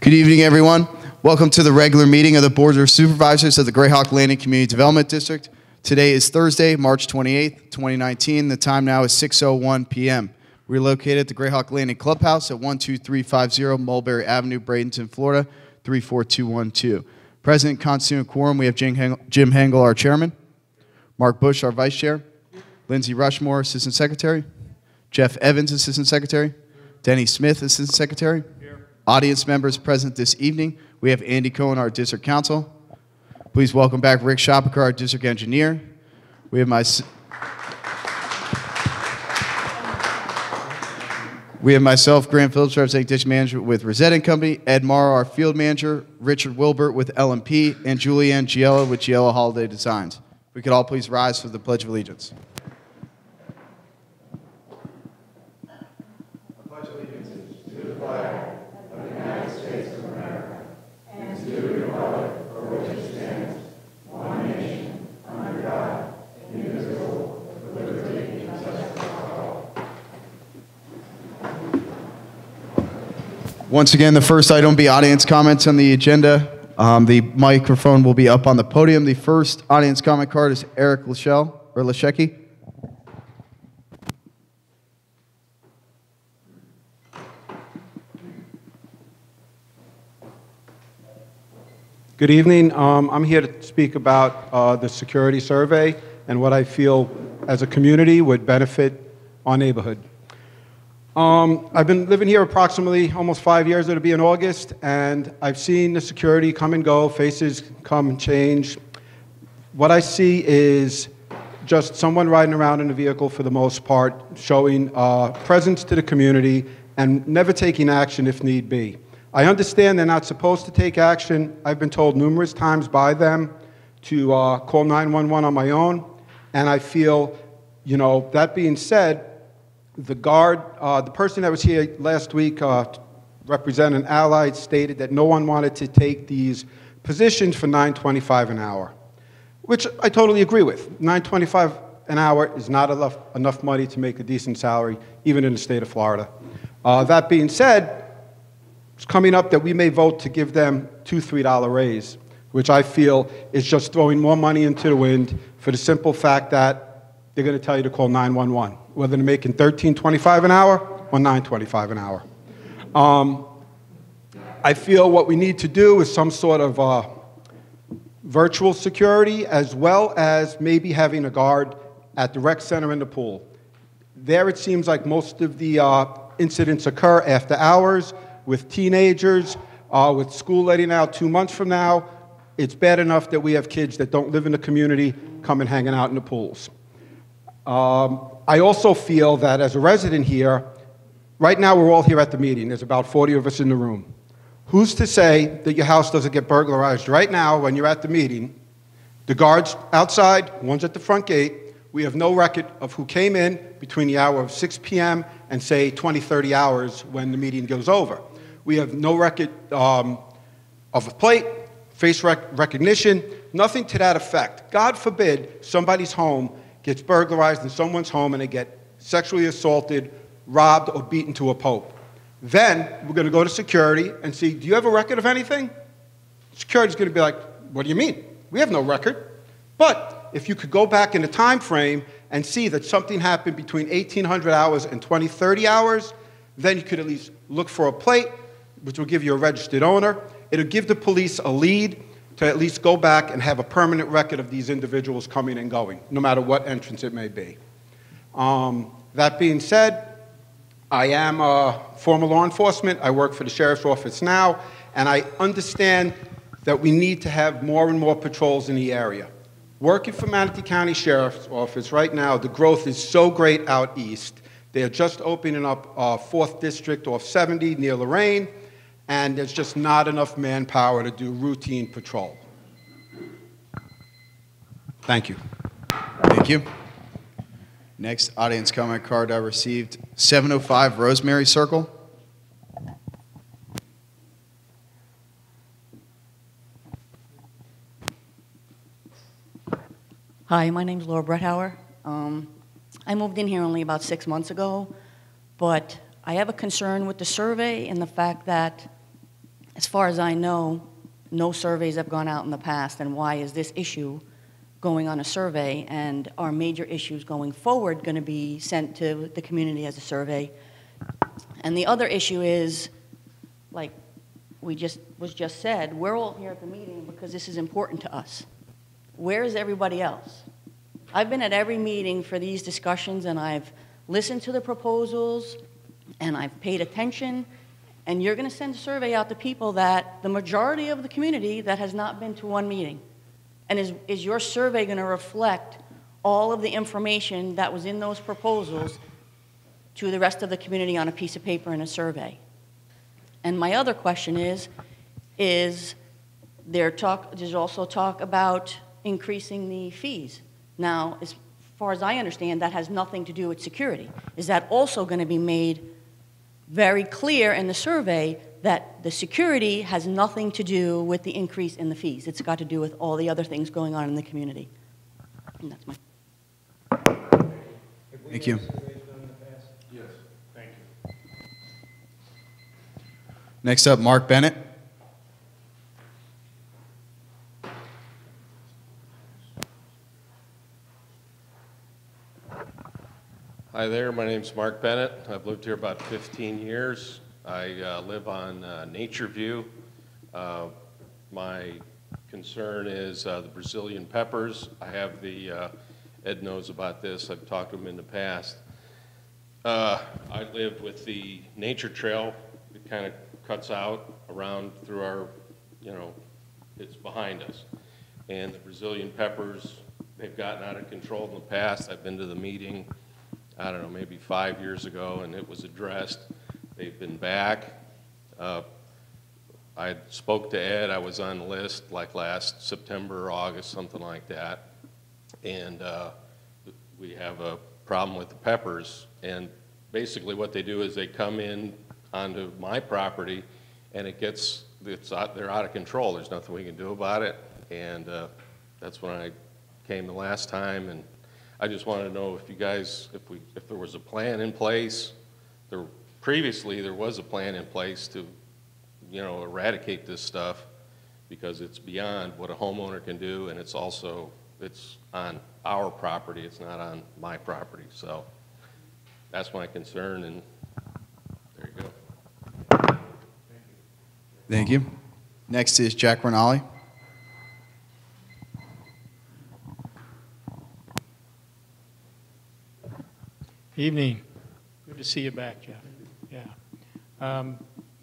Good evening, everyone. Welcome to the regular meeting of the Board of Supervisors of the Greyhawk Landing Community Development District. Today is Thursday, March 28th, 2019. The time now is 6:01 PM. We're located at the Greyhawk Landing Clubhouse at 12350 Mulberry Avenue, Bradenton, Florida, 34212. President constituent quorum, we have Jim Heng- Jim Hengel, our chairman, Mark Bush, our vice chair, Lindsay Rushmore, assistant secretary, Jeff Evans, assistant secretary, Denny Smith, assistant secretary. Audience members present this evening, we have Andy Cohen, our district counsel. Please welcome back Rick Shopaker, our district engineer. We have my, we have myself, Grant Phillips, representing district manager with Rizzetta and Company, Ed Morrow, our field manager, Richard Wilbert with LMP, and Julianne Giella with Giella Holiday Designs. We could all please rise for the Pledge of Allegiance. Once again, the first item will be audience comments on the agenda. Um, the microphone will be up on the podium. The first audience comment card is Eric Lachelle or Lashecki. Good evening. Um, I'm here to speak about uh, the security survey and what I feel as a community would benefit our neighborhood. Um, I've been living here approximately almost five years. It'll be in August, and I've seen the security come and go, faces come and change. What I see is just someone riding around in a vehicle for the most part, showing uh, presence to the community and never taking action if need be. I understand they're not supposed to take action. I've been told numerous times by them to uh, call 911 on my own, and I feel, you know, that being said, the guard, uh, the person that was here last week, uh, representing Allied, stated that no one wanted to take these positions for 9.25 an hour, which I totally agree with. 9.25 an hour is not enough, enough money to make a decent salary, even in the state of Florida. Uh, that being said, it's coming up that we may vote to give them two, three dollar raise, which I feel is just throwing more money into the wind for the simple fact that they're going to tell you to call 911, whether they're making 13.25 an hour or 9.25 an hour. Um, I feel what we need to do is some sort of uh, virtual security as well as maybe having a guard at the rec center and the pool. There it seems like most of the uh, incidents occur after hours with teenagers, uh, with school letting out two months from now. It's bad enough that we have kids that don't live in the community coming hanging out in the pools. Um, I also feel that as a resident here, right now we're all here at the meeting. There's about 40 of us in the room. Who's to say that your house doesn't get burglarized right now when you're at the meeting? The guards outside, one's at the front gate. We have no record of who came in between the hour of 6 p.m. and say 20, 30 hours when the meeting goes over. We have no record um, of a plate, face rec- recognition, nothing to that effect. God forbid somebody's home gets burglarized in someone's home and they get sexually assaulted, robbed, or beaten to a pulp. Then we're going to go to security and see, do you have a record of anything? Security's going to be like, what do you mean? We have no record. But if you could go back in the time frame and see that something happened between 1800 hours and 2030 hours, then you could at least look for a plate, which will give you a registered owner. It'll give the police a lead to at least go back and have a permanent record of these individuals coming and going, no matter what entrance it may be. Um, that being said, I am a former law enforcement. I work for the sheriff's office now, and I understand that we need to have more and more patrols in the area. Working for Manatee County Sheriff's Office right now, the growth is so great out east. They are just opening up uh, 4th District off 70 near Lorraine, and there's just not enough manpower to do routine patrol. Thank you. Thank you. Next audience comment card I received 705 Rosemary Circle. Hi, my name is Laura Bretthauer. Um, I moved in here only about six months ago, but I have a concern with the survey and the fact that as far as I know, no surveys have gone out in the past, and why is this issue going on a survey, and are major issues going forward going to be sent to the community as a survey? And the other issue is, like we just, was just said, we're all here at the meeting because this is important to us. Where is everybody else? I've been at every meeting for these discussions, and I've listened to the proposals, and I've paid attention, and you're going to send a survey out to people that, the majority of the community that has not been to one meeting. And is, is your survey going to reflect all of the information that was in those proposals to the rest of the community on a piece of paper in a survey? And my other question is, is there talk, there's also talk about increasing the fees. Now, as far as I understand, that has nothing to do with security. Is that also going to be made very clear in the survey that the security has nothing to do with the increase in the fees? It's got to do with all the other things going on in the community. And that's my Thank you. Next up, Mark Bennett. Hi there, my name's Mark Bennett. I've lived here about 15 years. I uh, live on uh, Nature View. Uh, My concern is uh, the Brazilian peppers. I have the, uh, Ed knows about this, I've talked to him in the past. Uh, I live with the nature trail, it kind of cuts out around through our, you know, it's behind us. And the Brazilian peppers, they've gotten out of control in the past. I've been to the meeting, I don't know, maybe five years ago, and it was addressed. They've been back. Uh, I spoke to Ed, I was on the list like last September, August, something like that. And uh, we have a problem with the peppers. And basically what they do is they come in onto my property and it gets, it's, out- they're out of control. There's nothing we can do about it. And uh, that's when I came the last time and I just wanted to know if you guys, if we, if there was a plan in place. There, previously, there was a plan in place to, you know, eradicate this stuff because it's beyond what a homeowner can do and it's also, it's on our property, it's not on my property. So that's my concern and there you go. Thank you. Next is Jack Rinaldi. Evening. Good to see you back, Jeff. Yeah. Um,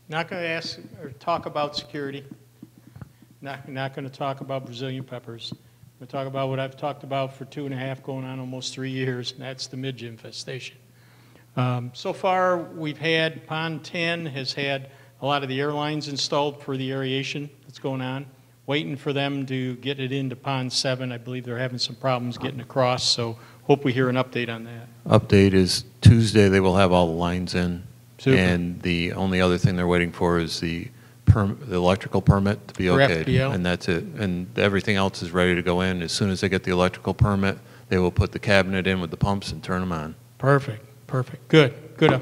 Not going to ask or talk about security. Not, not going to talk about Brazilian peppers. I'm going to talk about what I've talked about for two and a half, going on almost three years, and that's the midge infestation. Um, So far, we've had, Pond 10 has had a lot of the airlines installed for the aeration that's going on. Waiting for them to get it into Pond 7. I believe they're having some problems getting across, so hope we hear an update on that. Update is Tuesday, they will have all the lines in. Super. And the only other thing they're waiting for is the perm, the electrical permit to be For okayed. FPL? And that's it. And everything else is ready to go in. As soon as they get the electrical permit, they will put the cabinet in with the pumps and turn them on. Perfect, perfect. Good, good. up-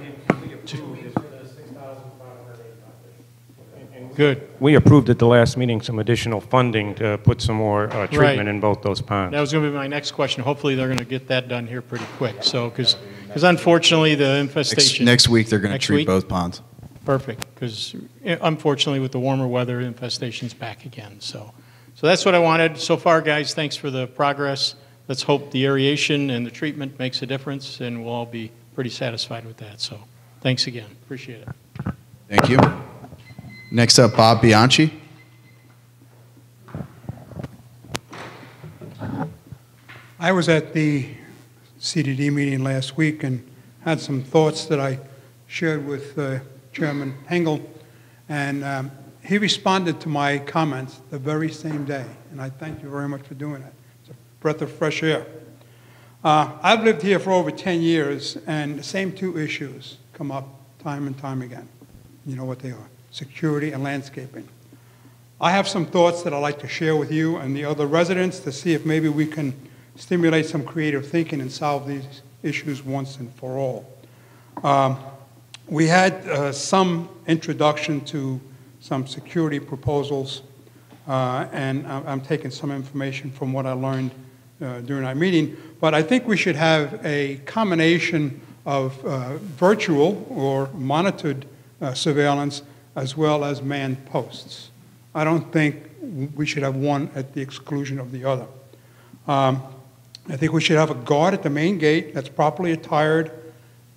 Good. We approved at the last meeting some additional funding to put some more uh, treatment in both those ponds. That was going to be my next question. Hopefully, they're going to get that done here pretty quick. So, because, unfortunately, the Next, infestation. next week, they're going to Next treat week? both ponds. Perfect, because unfortunately, with the warmer weather, infestation's back again. So, so that's what I wanted. So far, guys, thanks for the progress. Let's hope the aeration and the treatment makes a difference, and we'll all be pretty satisfied with that. So, thanks again. Appreciate it. Thank you. Next up, Bob Bianchi. I was at the CDD meeting last week and had some thoughts that I shared with uh, Chairman Hengel, and um, he responded to my comments the very same day, and I thank you very much for doing that. It's a breath of fresh air. Uh, I've lived here for over 10 years, and the same two issues come up time and time again. You know what they are, security and landscaping. I have some thoughts that I'd like to share with you and the other residents to see if maybe we can stimulate some creative thinking and solve these issues once and for all. Um, We had uh, some introduction to some security proposals, uh, and I'm taking some information from what I learned uh, during our meeting. But I think we should have a combination of uh, virtual or monitored uh, surveillance as well as manned posts. I don't think we should have one at the exclusion of the other. Um, I think we should have a guard at the main gate that's properly attired,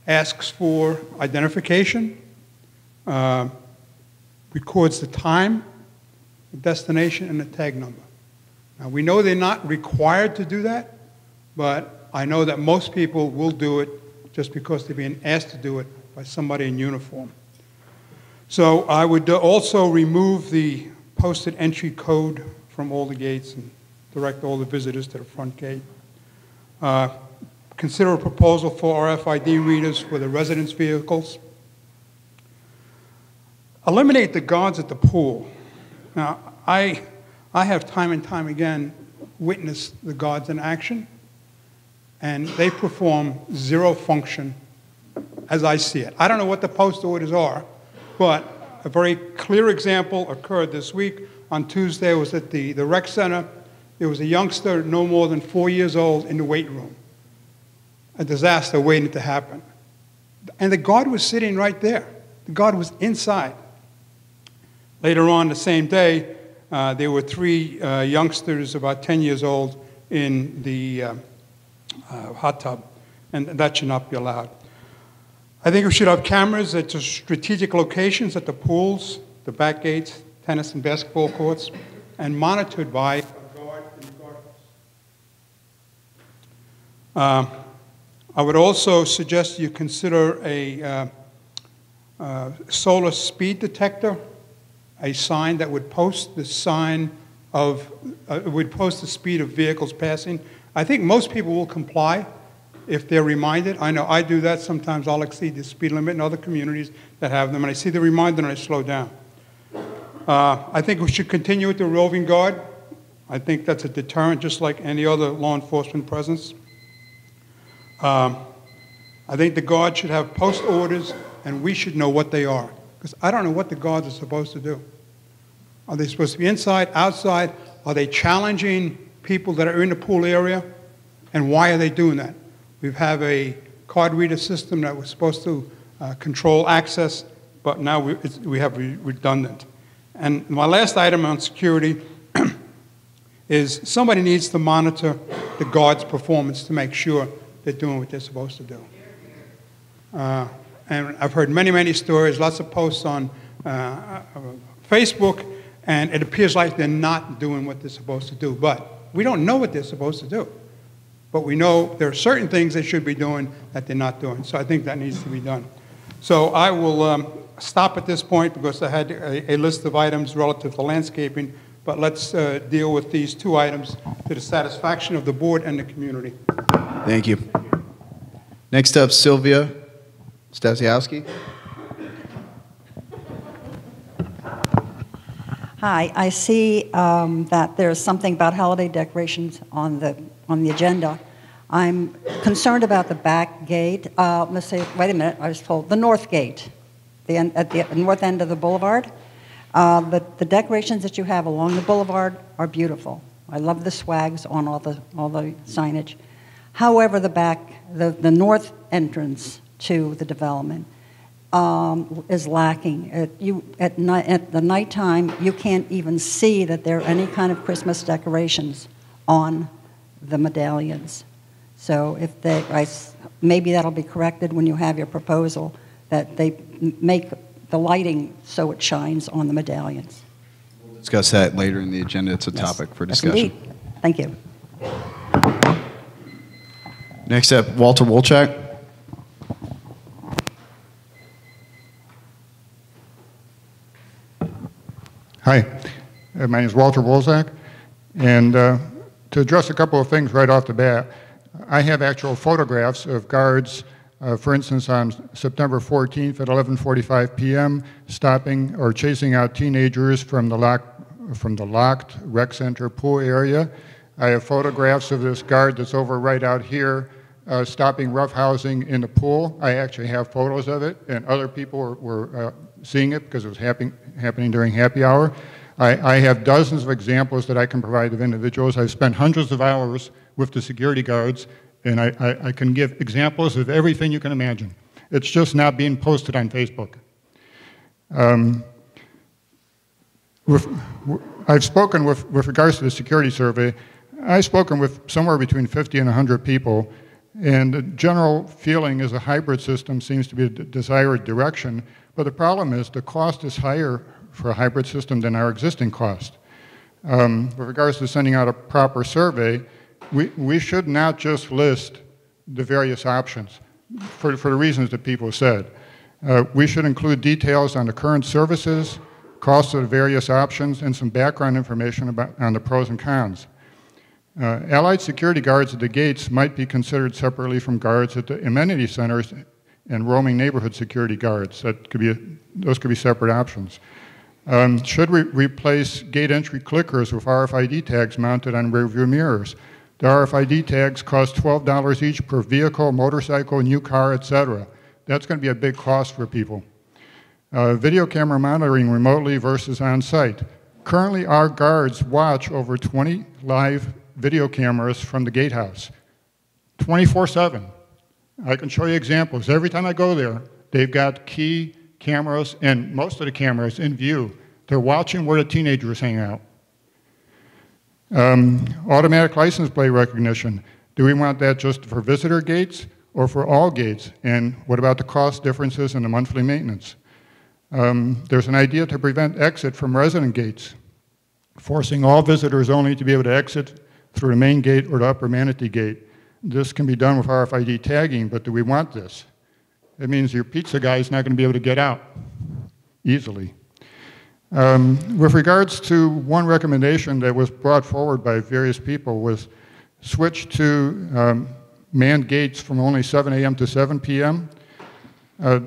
asks for identification, uh, records the time, the destination, and the tag number. Now, we know they're not required to do that, but I know that most people will do it just because they're being asked to do it by somebody in uniform. So I would uh, also remove the posted entry code from all the gates and direct all the visitors to the front gate. Uh, Consider a proposal for RFID readers for the residence vehicles. Eliminate the guards at the pool. Now, I, I have time and time again witnessed the guards in action, and they perform zero function as I see it. I don't know what the post orders are, but a very clear example occurred this week. On Tuesday, it was at the, the rec center. There was a youngster no more than four years old in the weight room. A disaster waiting to happen. And the guard was sitting right there. The guard was inside. Later on the same day, uh, there were three uh, youngsters about 10 years old in the uh, uh, hot tub, and that should not be allowed. I think we should have cameras at the strategic locations at the pools, the back gates, tennis and basketball courts, and monitored by a guard in the. Um, I would also suggest you consider a uh, uh, solar speed detector, a sign that would post the sign of, uh, would post the speed of vehicles passing. I think most people will comply if they're reminded. I know I do that. Sometimes I'll exceed the speed limit in other communities that have them, and I see the reminder and I slow down. Uh, I think we should continue with the roving guard. I think that's a deterrent, just like any other law enforcement presence. Um, I think the guard should have post orders, and we should know what they are. Because I don't know what the guards are supposed to do. Are they supposed to be inside, outside? Are they challenging people that are in the pool area? And why are they doing that? We have a card reader system that was supposed to uh, control access, but now we, we have re redundant. And my last item on security is somebody needs to monitor the guard's performance to make sure they're doing what they're supposed to do. Uh, and I've heard many, many stories, lots of posts on uh, uh, Facebook, and it appears like they're not doing what they're supposed to do. But we don't know what they're supposed to do. But we know there are certain things they should be doing that they're not doing. So I think that needs to be done. So I will um, stop at this point because I had a, a, list of items relative to landscaping, but let's uh, deal with these two items to the satisfaction of the board and the community. Thank you. Next up, Sylvia Stasiowski. Hi, I see um, that there's something about holiday decorations on the, on the agenda. I'm concerned about the back gate. Uh, let's say, wait a minute, I was told, the north gate, the end, at the north end of the boulevard. Uh, the, the decorations that you have along the boulevard are beautiful. I love the swags on all the, all the signage. However, the back, the, the north entrance to the development um, is lacking. At, you, at, night, at the nighttime, you can't even see that there are any kind of Christmas decorations on the medallions. So if they, I, maybe that'll be corrected when you have your proposal, that they make the lighting so it shines on the medallions. We'll discuss that later in the agenda. It's a yes. topic for discussion. Yes. Thank you. Next up, Walter Wolchak. Hi, uh, my name is Walter Wolzak, and uh, to address a couple of things right off the bat, I have actual photographs of guards, uh, for instance, on September 14th at 11:45 p.m., stopping or chasing out teenagers from the locked from the locked rec center pool area. I have photographs of this guard that's over right out here, uh, stopping roughhousing in the pool. I actually have photos of it, and other people were, were uh, seeing it because it was happen, happening during happy hour. I, I have dozens of examples that I can provide of individuals. I've spent hundreds of hours with the security guards, and I, I, I can give examples of everything you can imagine. It's just not being posted on Facebook. Um, with, I've spoken with, with regards to the security survey, I've spoken with somewhere between 50 and 100 people, and the general feeling is a hybrid system seems to be the desired direction, but the problem is the cost is higher for a hybrid system than our existing cost. Um, with regards to sending out a proper survey, we, we should not just list the various options for, for the reasons that people said. Uh, we should include details on the current services, costs of the various options, and some background information about, on the pros and cons. Uh, allied security guards at the gates might be considered separately from guards at the amenity centers and roaming neighborhood security guards. That could be a, those could be separate options. Um, should we replace gate entry clickers with RFID tags mounted on rearview mirrors? The RFID tags cost $12 each per vehicle, motorcycle, new car, etc. That's going to be a big cost for people. Uh, video camera monitoring remotely versus on site. Currently, our guards watch over 20 live video cameras from the gatehouse 24 7. I can show you examples. Every time I go there, they've got key cameras and most of the cameras in view. They're watching where the teenagers hang out. Um, automatic license plate recognition. Do we want that just for visitor gates or for all gates? And what about the cost differences and the monthly maintenance? Um, there's an idea to prevent exit from resident gates, forcing all visitors only to be able to exit through the main gate or the upper manatee gate. This can be done with RFID tagging, but do we want this? It means your pizza guy is not going to be able to get out easily. Um, with regards to one recommendation that was brought forward by various people was switch to um, manned gates from only 7 a.m. to 7 p.m. Uh,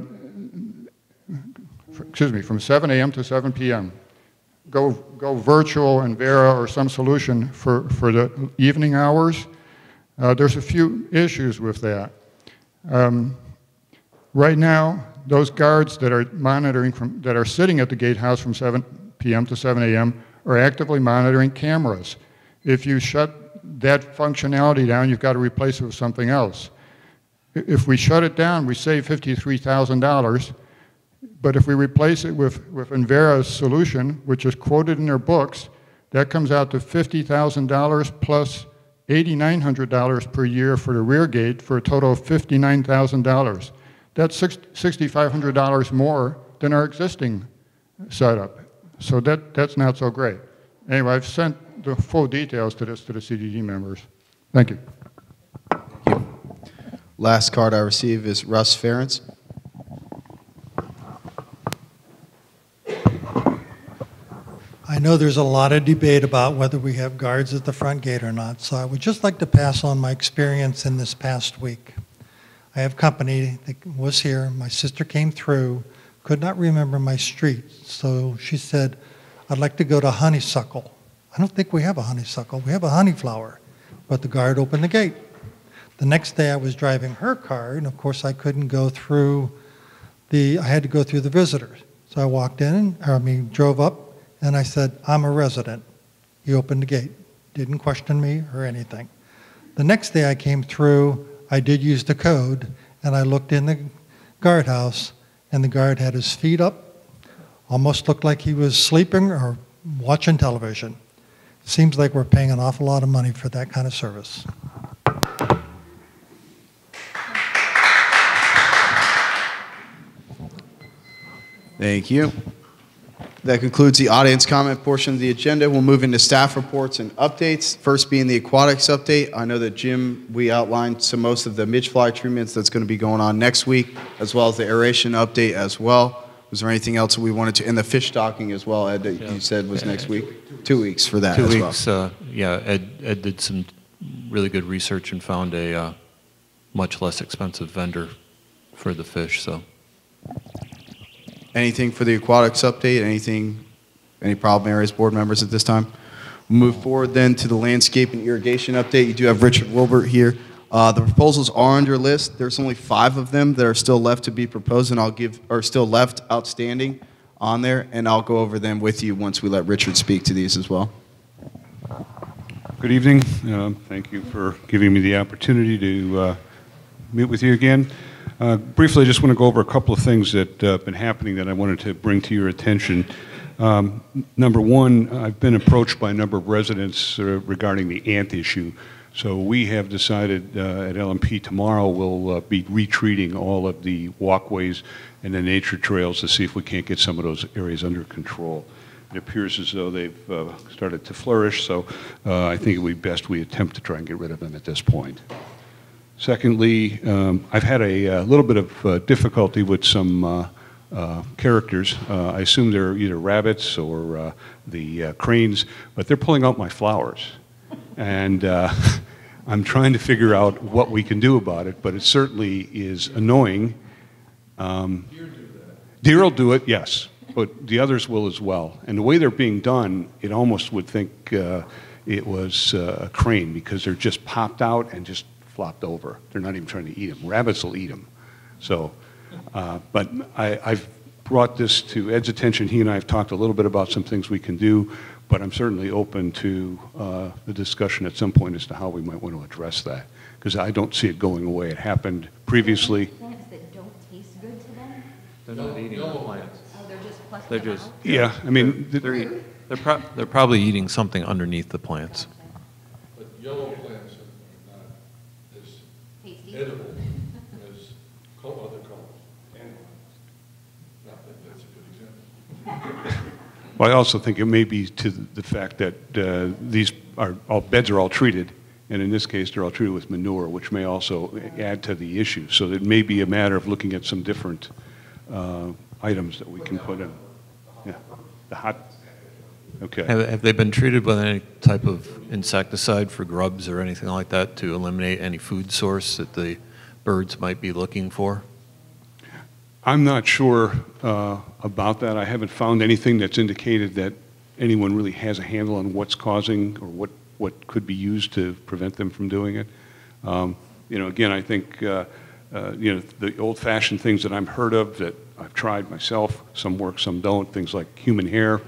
excuse me, from 7 a.m. to 7 p.m. Go, go virtual Envera or some solution for, for the evening hours. Uh, there's a few issues with that. Um, right now, those guards that are monitoring from, that are sitting at the gatehouse from 7 p.m. to 7 a.m. are actively monitoring cameras. If you shut that functionality down, you've got to replace it with something else. If we shut it down, we save $53,000. But if we replace it with, with Envera's solution, which is quoted in their books, that comes out to $50,000 plus $8,900 per year for the rear gate for a total of $59,000. That's $6,500 more than our existing setup. So that, that's not so great. Anyway, I've sent the full details to this to the CDD members. Thank you. Thank you. Last card I receive is Russ Ferentz. I know there's a lot of debate about whether we have guards at the front gate or not, so I would just like to pass on my experience in this past week. I have company that was here. My sister came through, could not remember my street, so she said, I'd like to go to Honeysuckle. I don't think we have a honeysuckle. We have a honeyflower. But the guard opened the gate. The next day I was driving her car, and of course I couldn't go through the, I had to go through the visitors. So I walked in, or I mean, drove up, and I said, I'm a resident. He opened the gate, didn't question me or anything. The next day I came through, I did use the code, and I looked in the guardhouse, and the guard had his feet up, almost looked like he was sleeping or watching television. Seems like we're paying an awful lot of money for that kind of service. Thank you. That concludes the audience comment portion of the agenda. We'll move into staff reports and updates. First being the aquatics update. I know that Jim, we outlined some most of the midge fly treatments that's going to be going on next week, as well as the aeration update as well. Was there anything else that we wanted to, and the fish stocking as well, Ed, that you said was next week? Two weeks for that Two as well. weeks, uh, yeah, Ed, Ed did some really good research and found a uh, much less expensive vendor for the fish, so. Anything for the aquatics update? Anything, any problem areas, board members at this time? Move forward then to the landscape and irrigation update. You do have Richard Wilbert here Uh, the proposals are on your list. There's only five of them that are still left to be proposed, and I'll give, are still left outstanding on there, and I'll go over them with you once we let Richard speak to these as well. Good evening. Um, Thank you for giving me the opportunity to uh, meet with you again. Uh, Briefly, I just want to go over a couple of things that uh, have been happening that I wanted to bring to your attention. Um, Number one, I've been approached by a number of residents uh, regarding the ant issue. So we have decided uh, at LMP tomorrow, we'll uh, be retreating all of the walkways and the nature trails to see if we can't get some of those areas under control. It appears as though they've started to flourish, so I think it would be best we attempt to try and get rid of them at this point. Secondly, um, I've had a uh, little bit of uh, difficulty with some uh, uh, characters. Uh, I assume they're either rabbits or uh, the cranes, but they're pulling out my flowers. And I'm trying to figure out what we can do about it, but it certainly is annoying. Um, Deer do that. Deer will do it, yes, but the others will as well. And the way they're being done, it almost would think it was a crane because they're just popped out and just flopped over. They're not even trying to eat them. Rabbits will eat them. So, uh, but I, I've brought this to Ed's attention. He and I have talked a little bit about some things we can do, but I'm certainly open to uh, the discussion at some point as to how we might want to address that because I don't see it going away. It happened previously. Plants that don't taste good to them? They're not eating the plants. Oh, they're just plucking They're them just. out? Yeah, I mean, th- They're, they're, prob- they're probably eating something underneath the plants. But yellow plants are not as Tasty? edible as co- other colors. Not that that's a good example. Well, I also think it may be to the fact that uh, these are, all beds are all treated, and in this case, they're all treated with manure, which may also add to the issue. So it may be a matter of looking at some different uh, items that we can put in. Yeah, the hot, okay. Have, have they been treated with any type of insecticide for grubs or anything like that to eliminate any food source that the birds might be looking for? I'm not sure uh, about that. I haven't found anything that's indicated that anyone really has a handle on what's causing or what, what could be used to prevent them from doing it. Um, You know, again, I think, uh, uh, you know, the old-fashioned things that I've heard of that I've tried myself, some work, some don't, things like human hair,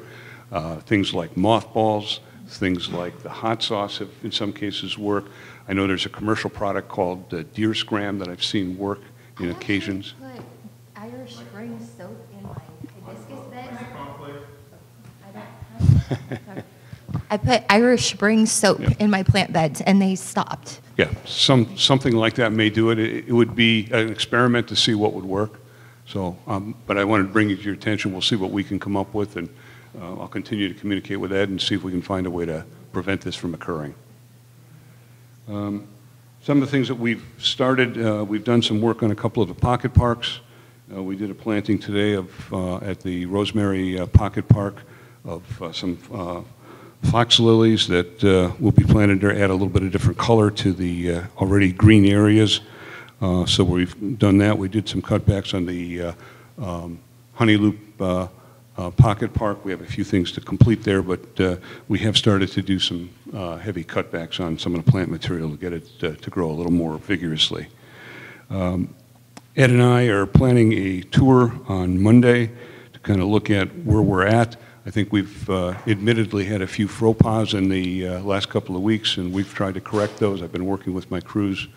uh, things like mothballs, things like the hot sauce have in some cases work. I know there's a commercial product called uh, Deer Scram that I've seen work in occasions. Put Irish Spring soap in my hibiscus beds. I don't- I put Irish Spring soap Yeah. in my plant beds and they stopped. Yeah, some, something like that may do it. It it would be an experiment to see what would work. So, um, but I wanted to bring it to your attention. We'll see what we can come up with, and uh, I'll continue to communicate with Ed and see if we can find a way to prevent this from occurring. Um, Some of the things that we've started, uh, we've done some work on a couple of the pocket parks. Uh, We did a planting today of, uh, at the Rosemary uh, Pocket Park of uh, some uh, fox lilies that uh, will be planted there, add a little bit of different color to the already green areas. So we've done that. We did some cutbacks on the um, Honey Loop Pocket Park. We have a few things to complete there, but we have started to do some heavy cutbacks on some of the plant material to get it to grow a little more vigorously. Um, Ed and I are planning a tour on Monday to kind of look at where we're at. I think we've uh, admittedly had a few faux pas in the uh, last couple of weeks, and we've tried to correct those. I've been working with my crews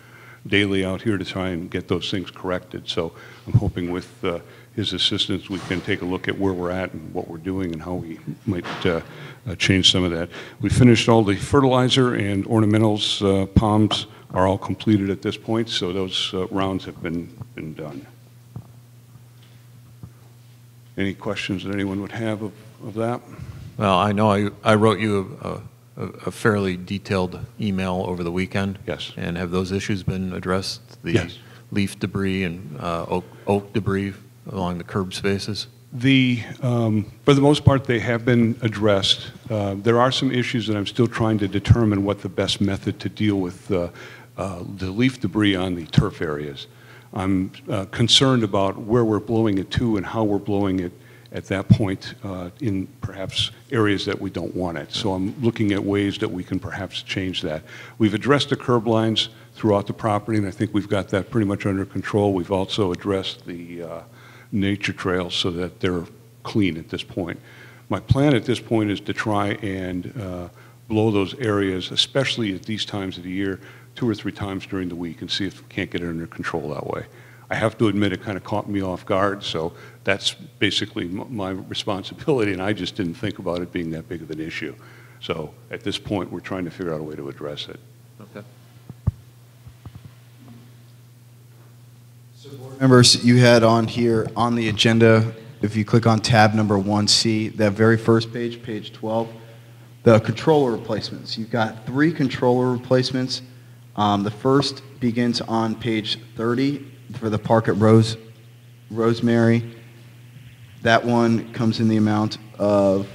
daily out here to try and get those things corrected. So I'm hoping with uh, his assistance, we can take a look at where we're at and what we're doing and how we might uh, uh, change some of that. We finished all the fertilizer and ornamentals, uh, palms are all completed at this point, so those uh, rounds have been, been done. Any questions that anyone would have of, of that? Well, I know I, I wrote you a, a, a fairly detailed email over the weekend. Yes. And have those issues been addressed? The Yes. leaf debris and uh, oak, oak debris along the curb spaces? The, um, for the most part, they have been addressed. Uh, There are some issues that I'm still trying to determine what the best method to deal with uh, uh, the leaf debris on the turf areas. I'm uh, concerned about where we're blowing it to and how we're blowing it at that point uh, in perhaps areas that we don't want it. So I'm looking at ways that we can perhaps change that. We've addressed the curb lines throughout the property, and I think we've got that pretty much under control. We've also addressed the uh, nature trails so that they're clean at this point. My plan at this point is to try and uh, blow those areas, especially at these times of the year, two or three times during the week and see if we can't get it under control that way. I have to admit, it kind of caught me off guard, so that's basically m- my responsibility, and I just didn't think about it being that big of an issue. So at this point, we're trying to figure out a way to address it. Okay. Members, you had on here on the agenda, if you click on tab number 1C, that very first page, page 12, the controller replacements. You've got three controller replacements. Um, The first begins on page 30 for the park at Rose, Rosemary. That one comes in the amount of,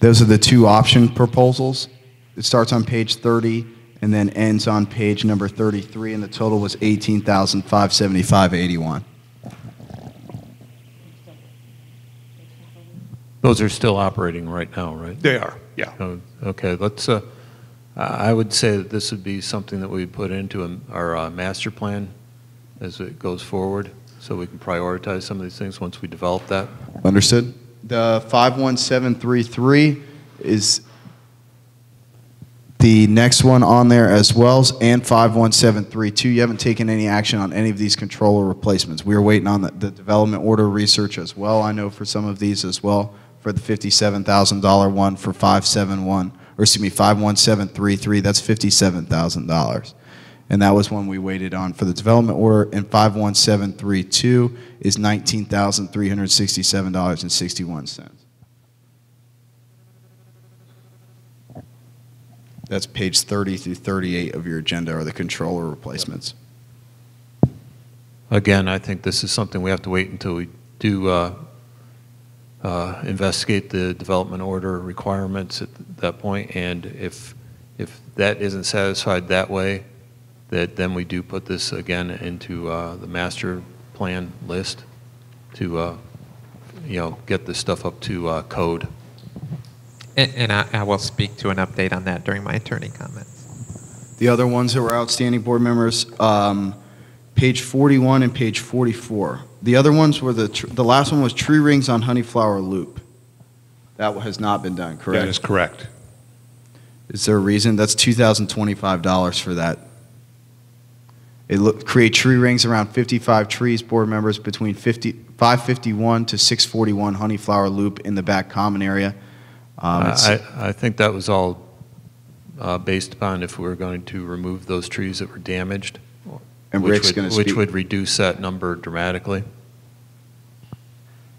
those are the two option proposals. It starts on page 30 and then ends on page number 33, and the total was 18575 Those are still operating right now, right? They are, yeah. Okay, let's, uh, I would say that this would be something that we put into our uh, master plan as it goes forward, so we can prioritize some of these things once we develop that. Understood? The 51733 is the next one on there as well, and 51732. You haven't taken any action on any of these controller replacements. We are waiting on the, the development order research as well, I know for some of these as well, for the $57,000 one for 571, or excuse me, 51733, that's $57,000. And that was one we waited on for the development order, and 51732 is $19,367.61. That's page 30 through 38 of your agenda are the controller replacements. Again, I think this is something we have to wait until we do uh, uh, investigate the development order requirements at that point, and if, if that isn't satisfied that way, that then we do put this again into uh, the master plan list to, uh, you know, get this stuff up to uh, code. And, and I, I will speak to an update on that during my attorney comments. The other ones that were outstanding board members, um, page 41 and page 44. The other ones were the, tr- the last one was tree rings on Honeyflower Loop. That has not been done, correct? That is correct. Is there a reason? That's $2,025 for that. It look, create tree rings around 55 trees, board members, between 50, 551 to 641 Honeyflower Loop in the back common area. Um, I, I think that was all uh, based upon if we were going to remove those trees that were damaged. And which Rick's would- gonna Which would reduce that number dramatically.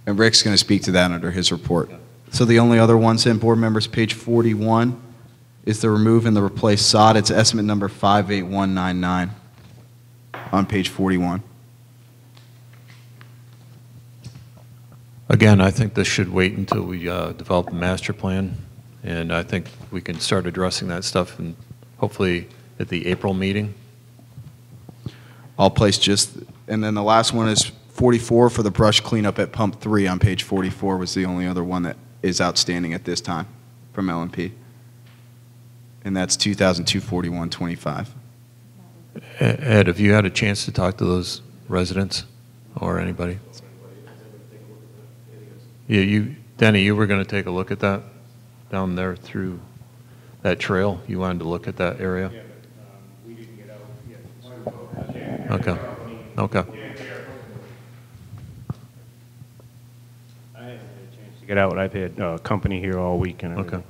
And Rick's going to speak to that under his report. So the only other ones in, board members, page 41, is the remove and the replace sod. It's estimate number 58199 on page 41. Again, I think this should wait until we uh, develop the master plan, and I think we can start addressing that stuff, and hopefully at the April meeting. I'll place just, and then the last one is 44 for the brush cleanup at pump three on page 44 was the only other one that is outstanding at this time from LMP. And that's 2,241.25. E- Ed, have you had a chance to talk to those residents or anybody? Yeah, you, Denny, you were going to take a look at that down there through that trail? You wanted to look at that area? Okay, okay. I haven't had a chance to get out, I've had uh, company here all week and everything.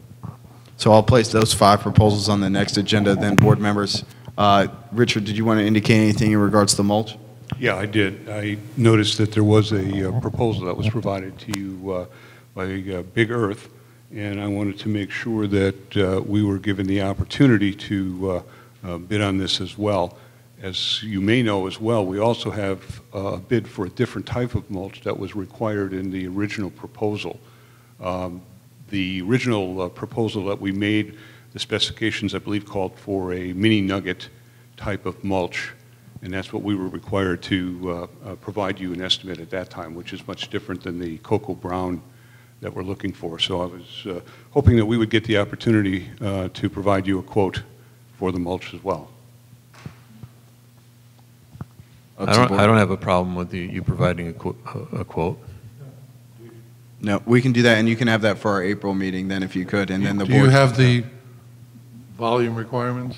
So I'll place those five proposals on the next agenda, then board members. Uh, Richard, did you want to indicate anything in regards to the mulch? Yeah, I did. I noticed that there was a uh, proposal that was provided to you uh, by uh, Big Earth, and I wanted to make sure that uh, we were given the opportunity to uh, uh, bid on this as well. As you may know as well, we also have uh, a bid for a different type of mulch that was required in the original proposal. Um, The original uh, proposal that we made, the specifications, I believe, called for a mini nugget type of mulch, and that's what we were required to uh, uh, provide you an estimate at that time, which is much different than the cocoa brown that we're looking for. So I was uh, hoping that we would get the opportunity uh, to provide you a quote for the mulch as well. I don't, I don't have a problem with you, you providing a qu- a quote. No, we can do that, and you can have that for our April meeting then, if you could, and then the Do board. you have the volume requirements?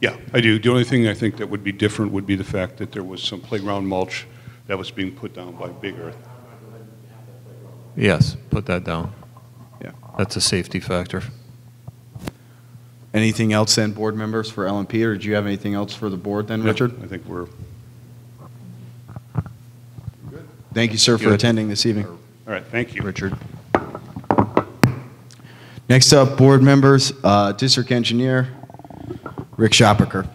Yeah, I do. The only thing I think that would be different would be the fact that there was some playground mulch that was being put down by Big Earth. Yes, put that down. Yeah. That's a safety factor. Anything else then, board members, for LMP, or do you have anything else for the board then, Yeah, Richard? I think we're, Thank you, sir, for Good. attending this evening. all right, thank you. Richard. Next up, board members, uh, District Engineer, Rick Schoppeker.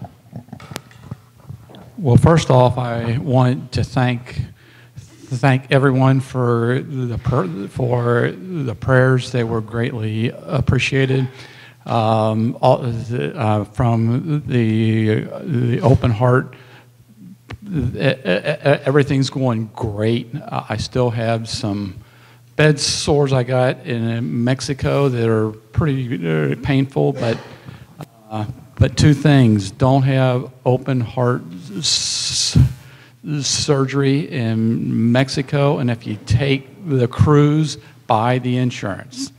Well, first off, I want to thank thank everyone for the for the prayers. They were greatly appreciated. Um, all, uh, from the the open heart, everything's going great. I still have some bed sores I got in Mexico that are pretty uh, painful, but uh, but two things: don't have open heart surgery in Mexico, and if you take the cruise, buy the insurance.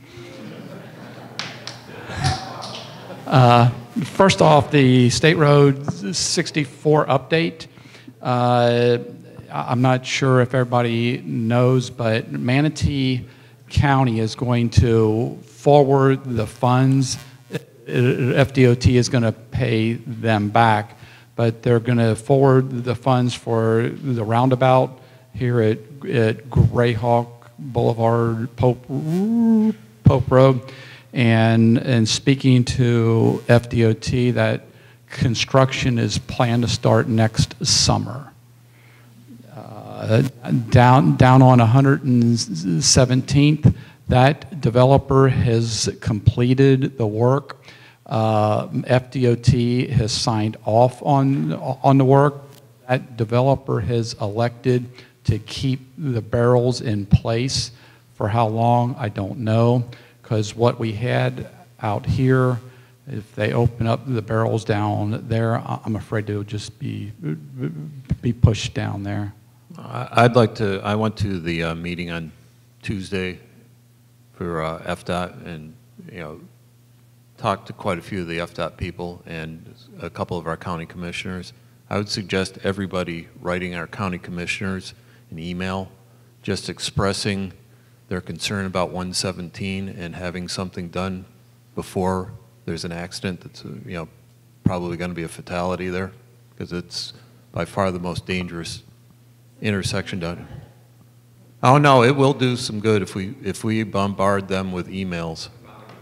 Uh, First off, the State Road 64 update. Uh, I'm not sure if everybody knows, but Manatee County is going to forward the funds. FDOT is going to pay them back, but they're going to forward the funds for the roundabout here at at Greyhawk Boulevard, Pope Pope Road. And, and speaking to FDOT, that construction is planned to start next summer. Uh, Down, down on 117th, that developer has completed the work. Uh, FDOT has signed off on, on the work. That developer has elected to keep the barrels in place. For how long, I don't know, because what we had out here, if they open up the barrels down there, I'm afraid they'll just be, be pushed down there. I'd like to, I went to the uh, meeting on Tuesday for uh, FDOT and, you know, talked to quite a few of the FDOT people and a couple of our county commissioners. I would suggest everybody writing our county commissioners an email, just expressing their concern about 117 and having something done before there's an accident that's, uh, you know, probably going to be a fatality there, because it's by far the most dangerous intersection done. Oh, no, it will do some good if we, if we bombard them with emails.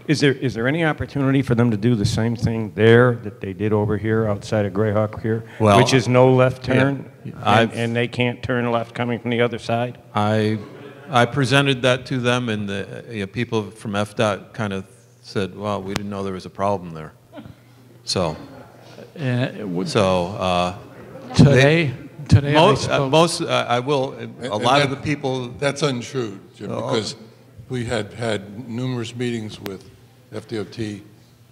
Is there, is there any opportunity for them to do the same thing there that they did over here outside of Greyhawk here? Well, Which is no left yeah, turn? And, and they can't turn left coming from the other side? I, I presented that to them, and the, you know, people from FDOT kind of said, well, we didn't know there was a problem there. So, And it would- so, uh. Today, today I Most, uh, most, uh, I will, a and lot of that- the people, That's untrue, Jim, Oh. because we had had numerous meetings with FDOT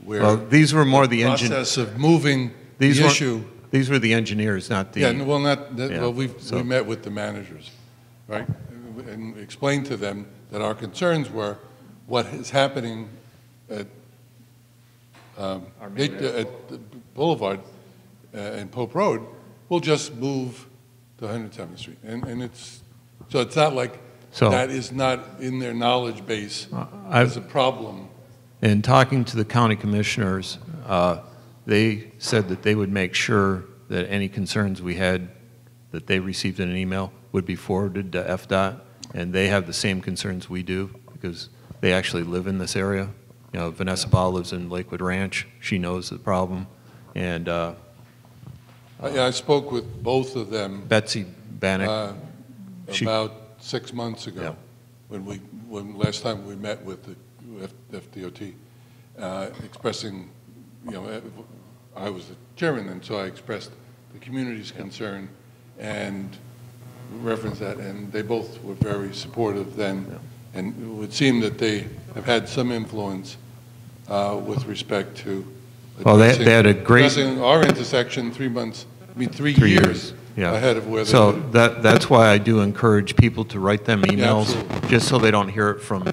where. well, these were more the engine. Process of moving the These were, issue. these were the engineers, not the. Yeah, well, not, that- Yeah, well, we've, so- we met with the managers, right? And explained to them that our concerns were what is happening at, um, Gate- at the Boulevard uh, and Pope Road, we'll just move to 107th Street. And, and it's, so it's not like So- that is not in their knowledge base I've- as a problem. In talking to the county commissioners, uh, they said that they would make sure that any concerns we had, that they received in an email, would be forwarded to FDOT, and they have the same concerns we do, because they actually live in this area. You know, Vanessa Baugh lives in Lakewood Ranch, she knows the problem, and uh, I, I spoke with both of them. Betsy Benac, uh, she- About six months Yeah. ago, when we, when, last time we met with the F- FDOT, uh, expressing, you know, eh, I was the chairman, and so I expressed the community's concern and referenced that, and they both were very supportive then. And it would seem that they have had some influence uh, with respect to Well, they- addressing- they had a great- our intersection three months, I mean, three Three years Yeah. ahead of where they So would. that, that's why I do encourage people to write them emails, absolutely. just so they don't hear it from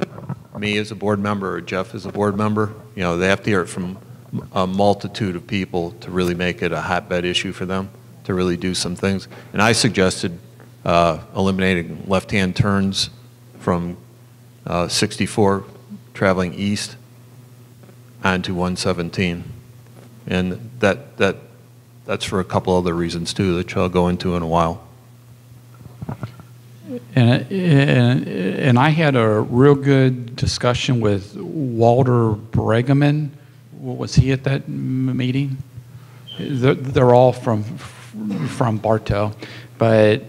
me as a board member or Jeff as a board member. You know, they have to hear it from a multitude of people to really make it a hotbed issue for them, to really do some things. And I suggested uh, eliminating left-hand turns from uh, 64 traveling east onto 117. And that, that, that's for a couple other reasons too, that I'll go into in a while. And, and, and I had a real good discussion with Walter Bregeman. Was he at that meeting? They're, they're all from, from Bartow. But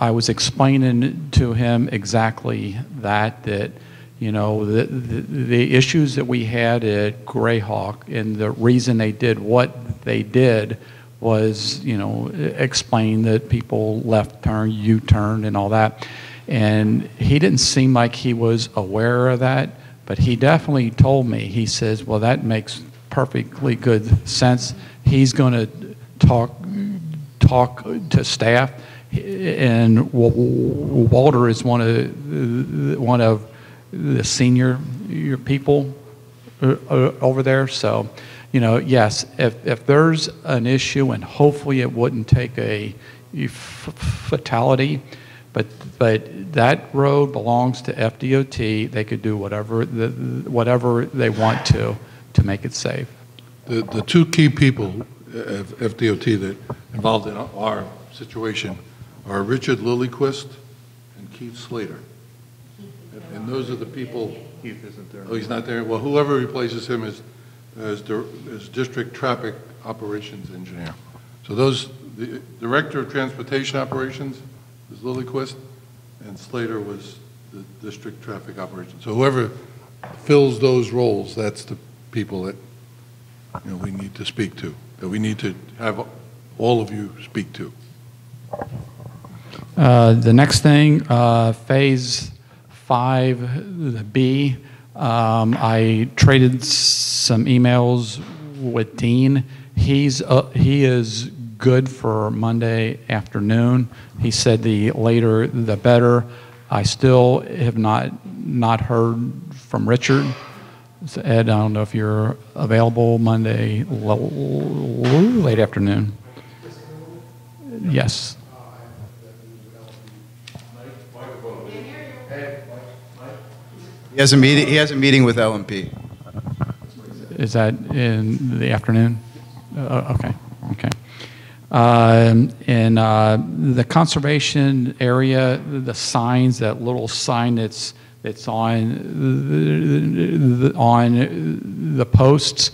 I was explaining to him exactly that, that, you know, the, the, the issues that we had at Greyhawk and the reason they did what they did was, you know, explain that people left turn, U-turn and all that. And he didn't seem like he was aware of that, but he definitely told me, he says, well, that makes perfectly good sense. He's going to talk, talk to staff. And Walter is one of, one of the senior your people uh, uh, over there. So, you know, yes, if, if there's an issue, and hopefully it wouldn't take a fatality, but, but that road belongs to FDOT. They could do whatever, the- whatever they want to, to make it safe. The, the two key people of FDOT that involved in our situation are Richard Lillyquist and Keith Slater. And those are the people. Keith isn't there. Oh, he's not there? Well, whoever replaces him is, is, dir- is District Traffic Operations Engineer. So those, the Director of Transportation Operations is Lillyquist, and Slater was the District Traffic Operations. So whoever fills those roles, that's the people that, you know, we need to speak to, that we need to have all of you speak to. Uh, The next thing, uh, Phase 5B, um, I traded some emails with Dean. He's, uh, he is good for Monday afternoon. He said the later, the better. I still have not, not heard from Richard. So Ed, I don't know if you're available Monday, late afternoon. Yes. He has a meeting, he has a meeting with LMP. Is that in the afternoon? Uh, Okay, okay. In uh, the conservation area, the signs, that little sign that's, that's on, the- on the posts,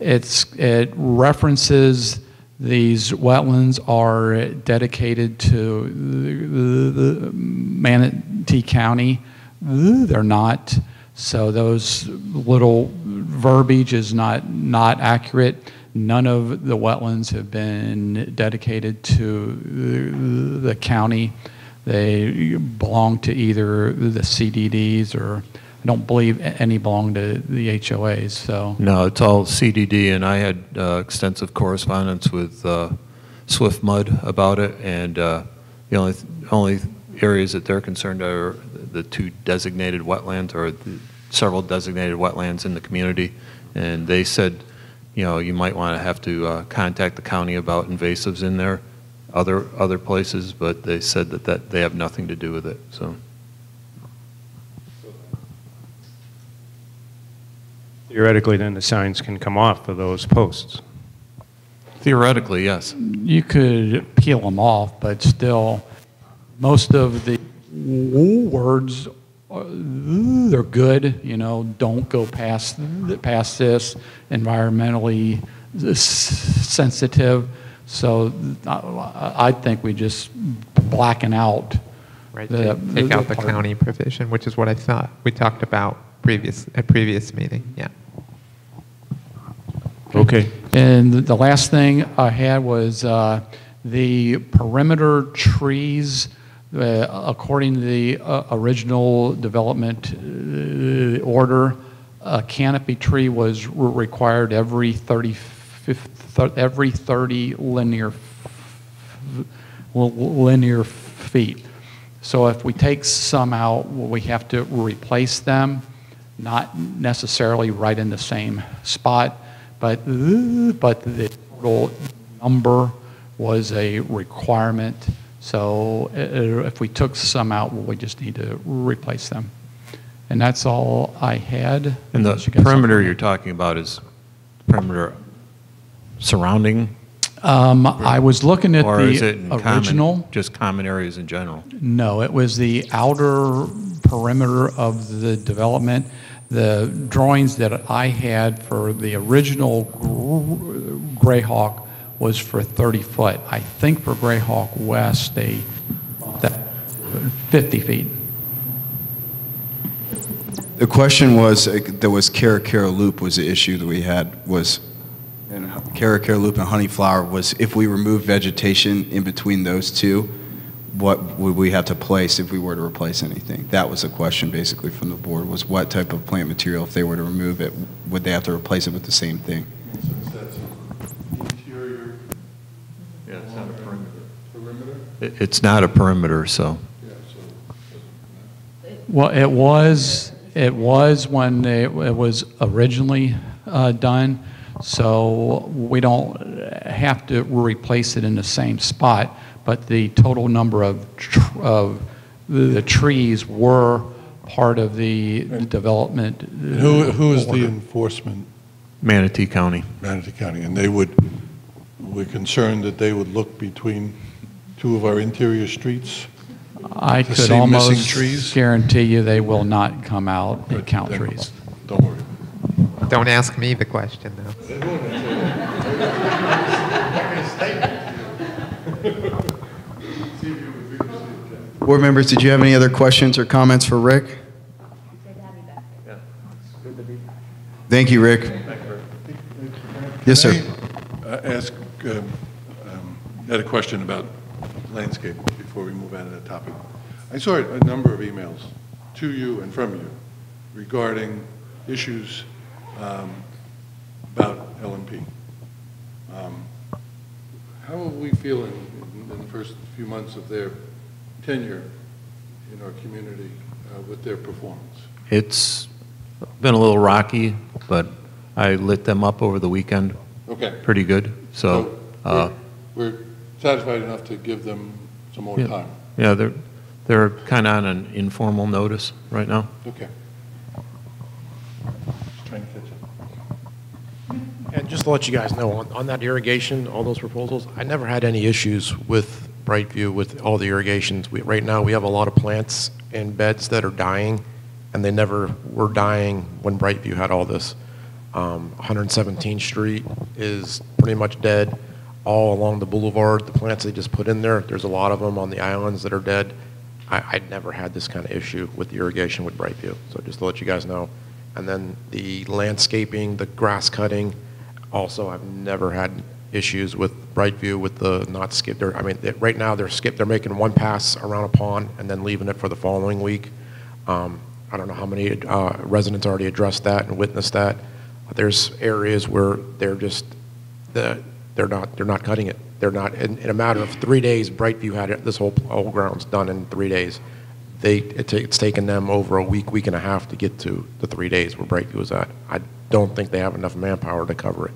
it's, it references these wetlands are dedicated to the the Manatee County. They're not. So those little verbiage is not, not accurate. None of the wetlands have been dedicated to the- county. They belong to either the CDDs or, I don't believe any belong to the HOAs, so. No, it's all CDD, and I had uh, extensive correspondence with uh, Swiftmud about it, and uh, the only, only areas that they're concerned are the two designated wetlands, or the several designated wetlands in the community, and they said, you know, you might want to have to uh, contact the county about invasives in there, other, other places, but they said that, that they have nothing to do with it, so. Theoretically, then the signs can come off of those posts. Theoretically, yes. You could peel them off, but still, most of the words, uh, they're good, you know, don't go past, the past this, environmentally sensitive. So I I think we just blacken out. Right, the- take, take the out the part. county provision, which is what I thought we talked about previous, at previous meeting, yeah. Okay. And the- the last thing I had was uh, the perimeter trees Uh, According to the uh, original development uh, order, a canopy tree was re- required every 30, fif- th- every 30 linear, linear feet. So if we take some out, we have to replace them, not necessarily right in the same spot, but, uh, but the total number was a requirement. So if we took some out, we just need to replace them. And that's all I had. And the you perimeter you're talking about is perimeter surrounding? Um, I was looking at Or is it in the common- original. Just common areas in general? No, it was the outer perimeter of the development. The drawings that I had for the original Gr- Greyhawk was for 30 foot. I think for Greyhawk West, they, that 50 feet. The question was, uh, there was Cara Cara Loop was the issue that we had, was, and Cara Cara Loop and Honey Flower was if we remove vegetation in between those two, what would we have to place if we were to replace anything? That was the question basically from the board, was what type of plant material, if they were to remove it, would they have to replace it with the same thing? It- It's not a perimeter, so. Well, it was, it was when it it was originally uh, done, so we don't have to replace it in the same spot, but the total number of, tr- of the the trees were part of the development. uh, Who, who is the enforcement? Manatee County. Manatee County, and they would, we're concerned that they would look between two of our interior streets? I to could see missing almost trees? guarantee you they will not come out and count then- trees. Don't worry. Don't ask me the question, though. Board members, did you have any other questions or comments for Rick? Thank you, Rick. Yes, sir. May I, uh, Ask, um, um, had a question about landscape before we move on to that topic. I saw a number of emails to you and from you regarding issues um, about LMP. Um, How are we feeling in in the first few months of their tenure in our community uh, with their performance? It's been a little rocky, but I lit them up over the weekend. Okay. Pretty good, so. uh, We're satisfied enough to give them some more yeah. time? Yeah, they're, they're kind of on an informal notice right now. Okay. Trying to catch up. And just to let you guys know, on, on that irrigation, all those proposals, I never had any issues with Brightview with all the irrigations. We, right now, we have a lot of plants and beds that are dying, and they never were dying when Brightview had all this. Um, 117th Street is pretty much dead. All along the boulevard, the plants they just put in there, there's a lot of them on the islands that are dead. I, I'd never had this kind of issue with the irrigation with Brightview, so just to let you guys know. And then the landscaping, the grass cutting, also, I've never had issues with Brightview with the not skip. They're, I mean, they- right now, they're skip, they're making one pass around a pond and then leaving it for the following week. Um, I don't know how many uh, residents already addressed that and witnessed that. There's areas where they're just, the- they're not, they're not cutting it. They're not, in, in a matter of three days, Brightview had it, this whole, whole ground's done in three days. They, it ta- it's taken them over a week, week and a half to get to the three days where Brightview was at. I don't think they have enough manpower to cover it.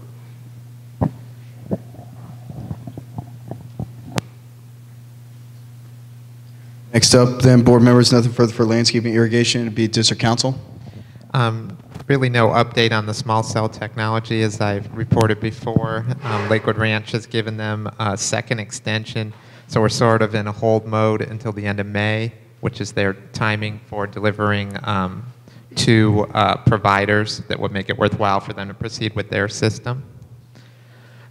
Next up, then, board members, nothing further for landscaping irrigation, it'd be district counsel. Um, Really no update on the small cell technology, as I've reported before. Um, Lakewood Ranch has given them a second extension, so we're sort of in a hold mode until the end of May, which is their timing for delivering um, to uh, providers that would make it worthwhile for them to proceed with their system.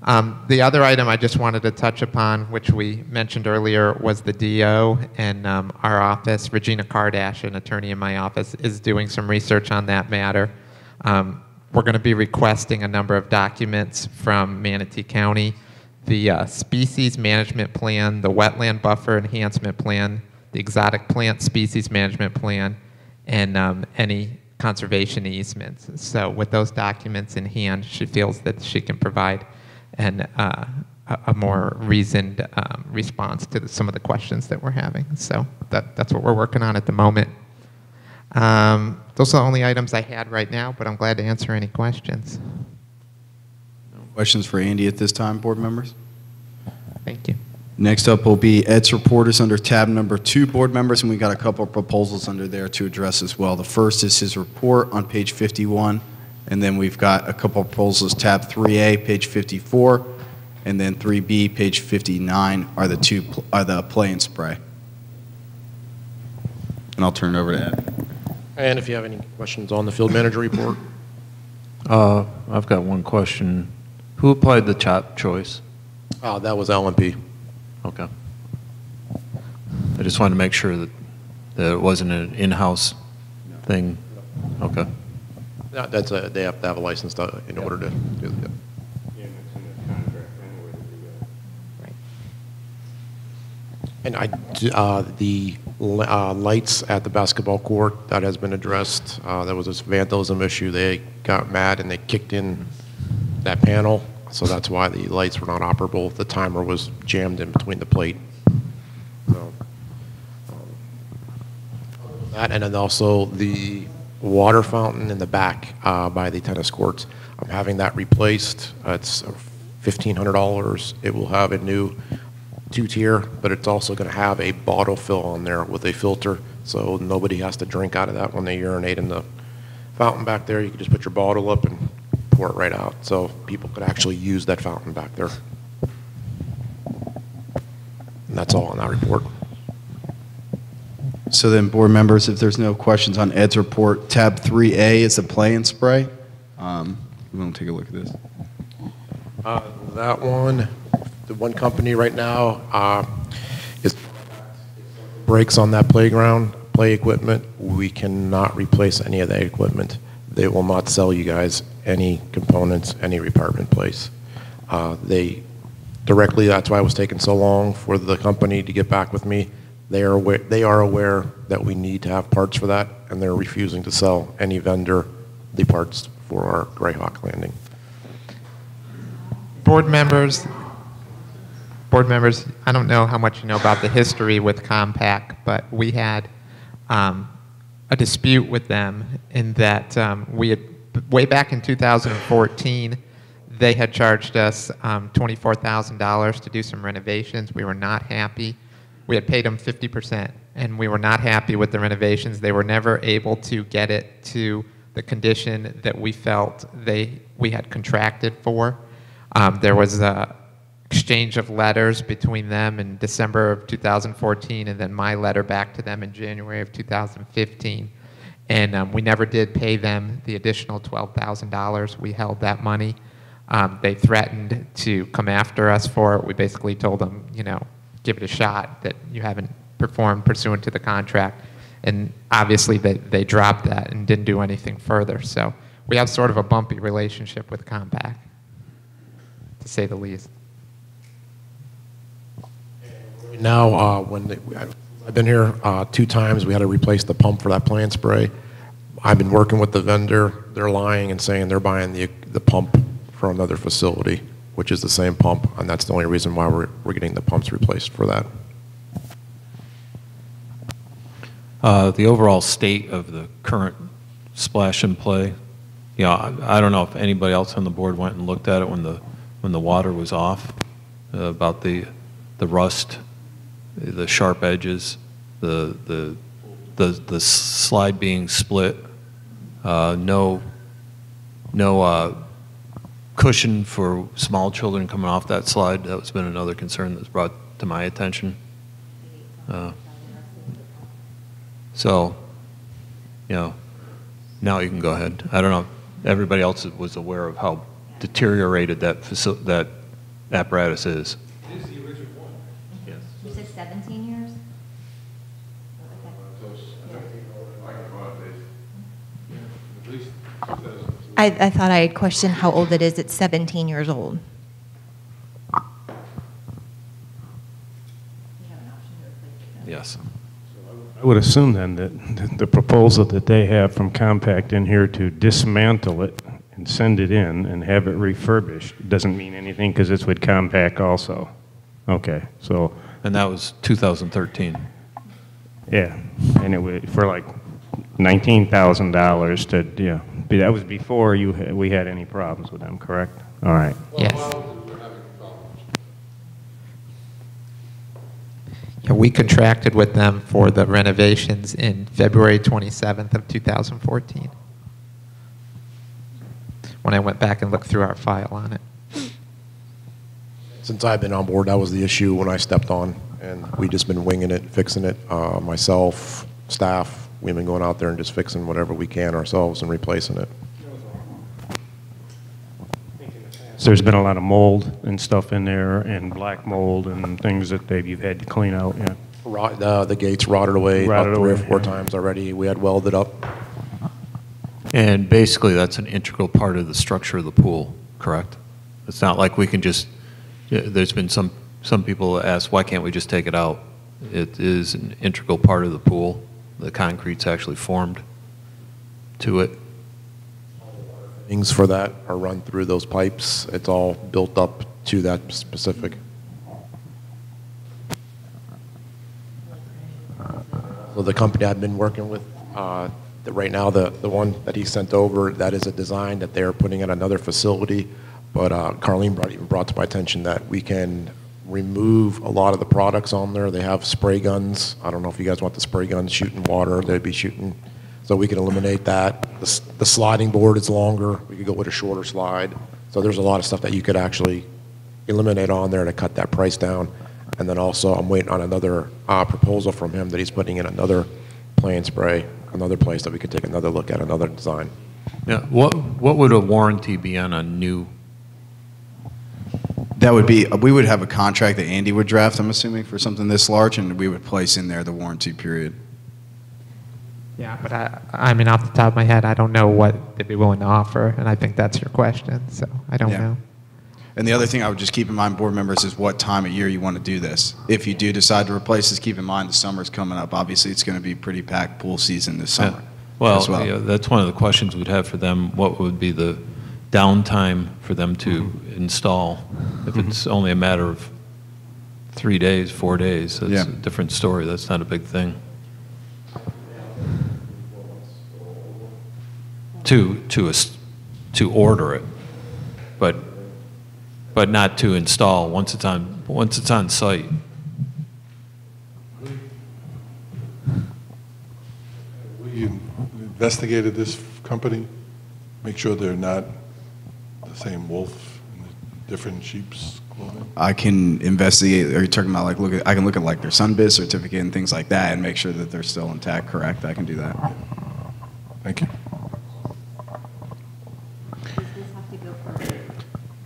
Um, the other item I just wanted to touch upon, which we mentioned earlier, was the DO and um, our office. Regina Kardash, an attorney in my office, is doing some research on that matter. Um, we're going to be requesting a number of documents from Manatee County the uh, species management plan, the wetland buffer enhancement plan, the exotic plant species management plan, and um, any conservation easements. So with those documents in hand, she feels that she can provide an, uh, a more reasoned um, response to the, some of the questions that we're having. So that, that's what we're working on at the moment. Um, those are the only items I had right now, but I'm glad to answer any questions. Questions for Andy at this time, board members? Thank you. Next up will be Ed's report is under tab number two, board members, and we got a couple of proposals under there to address as well. The first is his report on page 51, and then we've got a couple of proposals, tab 3A, page 54, and then 3B, page 59 are the two, are the play and spray. And I'll turn it over to Ed. And if you have any questions on the field manager report, Uh, I've got one question. Who applied the top choice? uh, that was LMP. Okay. I just wanted to make sure that, that it wasn't an in-house thing. Okay. That- That's a, they have to have a license to- in order to do that. And I, d- uh, the li- uh, lights at the basketball court, that has been addressed. Uh, There was this vandalism issue. They got mad and they kicked in that panel, so that's why the lights were not operable. The timer was jammed in between the plate. So, um, That, and then also the water fountain in the back uh, by the tennis courts. I'm having that replaced. It's $1,500. It will have a new two-tier, but it's also going to have a bottle fill on there with a filter, so nobody has to drink out of that when they urinate in the fountain back there. You can just put your bottle up and pour it right out, so people could actually use that fountain back there. And that's all on that report. So then, board members, if there's no questions on Ed's report, tab 3A is the play and spray. Um, We to take a look at this. Uh, That one, the one company right now uh, is brakes on that playground, play equipment. We cannot replace any of that equipment. They will not sell you guys any components, any replacement place. Uh, They directly, that's why it was taking so long for the company to get back with me. They are aware, they are aware that we need to have parts for that, and they're refusing to sell any vendor the parts for our Greyhawk landing. Board members, board members, I don't know how much you know about the history with Compaq, but we had um, a dispute with them in that um, we had, way back in 2014, they had charged us um, $24,000 to do some renovations. We were not happy. We had paid them 50%, and we were not happy with the renovations. They were never able to get it to the condition that we felt they, we had contracted for. Um, there was a exchange of letters between them in December of 2014, and then my letter back to them in January of 2015. And um, we never did pay them the additional $12,000. We held that money. Um, they threatened to come after us for it. We basically told them, you know, give it a shot, that you haven't performed pursuant to the contract. And obviously, they, they dropped that and didn't do anything further. So we have sort of a bumpy relationship with Compaq, to say the least. Now, uh, when I've I've been here uh, two times, we had to replace the pump for that plant spray. I've been working with the vendor. They're lying and saying they're buying the, the pump from another facility, which is the same pump, and that's the only reason why we're, we're getting the pumps replaced for that. Uh, The overall state of the current splash and play, you know, I I don't know if anybody else on the board went and looked at it when the, when the water was off, uh, about the, the rust, the sharp edges, the, the, the the slide being split, uh, no, no uh, cushion for small children coming off that slide. That's been another concern that's brought to my attention. Uh, So, you know, now you can go ahead. I don't know, everybody else was aware of how deteriorated that that apparatus is. You said 17 years? I, I thought I had questioned how old it is. It's 17 years old. Yes. I would assume then that the proposal that they have from Compact in here to dismantle it and send it in and have it refurbished doesn't mean anything because it's with Compact also. Okay, so. And that was 2013. Yeah, and it was for like $19,000 to, yeah, but that was before you, we had any problems with them, correct? All right. Yes. Yeah, we contracted with them for the renovations in February 27th of 2014. When I went back and looked through our file on it. Since I've been on board, that was the issue when I stepped on, and we just been winging it, fixing it. Uh, myself, staff, we've been going out there and just fixing whatever we can ourselves and replacing it. So there's been a lot of mold and stuff in there and black mold and things that they've, you've had to clean out, yeah. Rot, uh, the gates rotted away Rotted about three or away, four yeah. times already. We had welded up. And basically, that's an integral part of the structure of the pool, correct? It's not like we can just, there's been some, some people ask, why can't we just take it out? It is an integral part of the pool. The concrete's actually formed to it. Things for that are run through those pipes. It's all built up to that specific. So the company I've been working with, uh, right now, the, the one that he sent over, that is a design that they're putting at another facility. But uh, Carlene brought, even brought to my attention that we can remove a lot of the products on there. They have spray guns. I don't know if you guys want the spray guns shooting water, they'd be shooting. So we can eliminate that. The, the sliding board is longer. We could go with a shorter slide. So there's a lot of stuff that you could actually eliminate on there to cut that price down. And then also, I'm waiting on another uh, proposal from him that he's putting in another plane spray, another place that we could take another look at, another design. Yeah, what, what would a warranty be on a new, That would be, we would have a contract that Andy would draft, I'm assuming, for something this large, and we would place in there the warranty period. Yeah, but I, I mean, off the top of my head, I don't know what they'd be willing to offer, and I think that's your question, so I don't Yeah. know. And the other thing I would just keep in mind, board members, is what time of year you want to do this. If you do decide to replace this, keep in mind the summer's coming up. Obviously, it's going to be pretty packed pool season this summer. well, as well. yeah, that's one of the questions we'd have for them. What would be the downtime for them to mm-hmm. install? If mm-hmm. it's only a matter of three days, four days, that's Yeah. a different story. That's not a big thing. To, to, es- to order it, but, but not to install once it's on, once it's on site. We investigated this company, make sure they're not the same wolf in the different sheep's clothing. I can investigate, are you talking about like, look at, I can look at like their Sunbiz certificate and things like that and make sure that they're still intact, correct? I can do that. Thank you.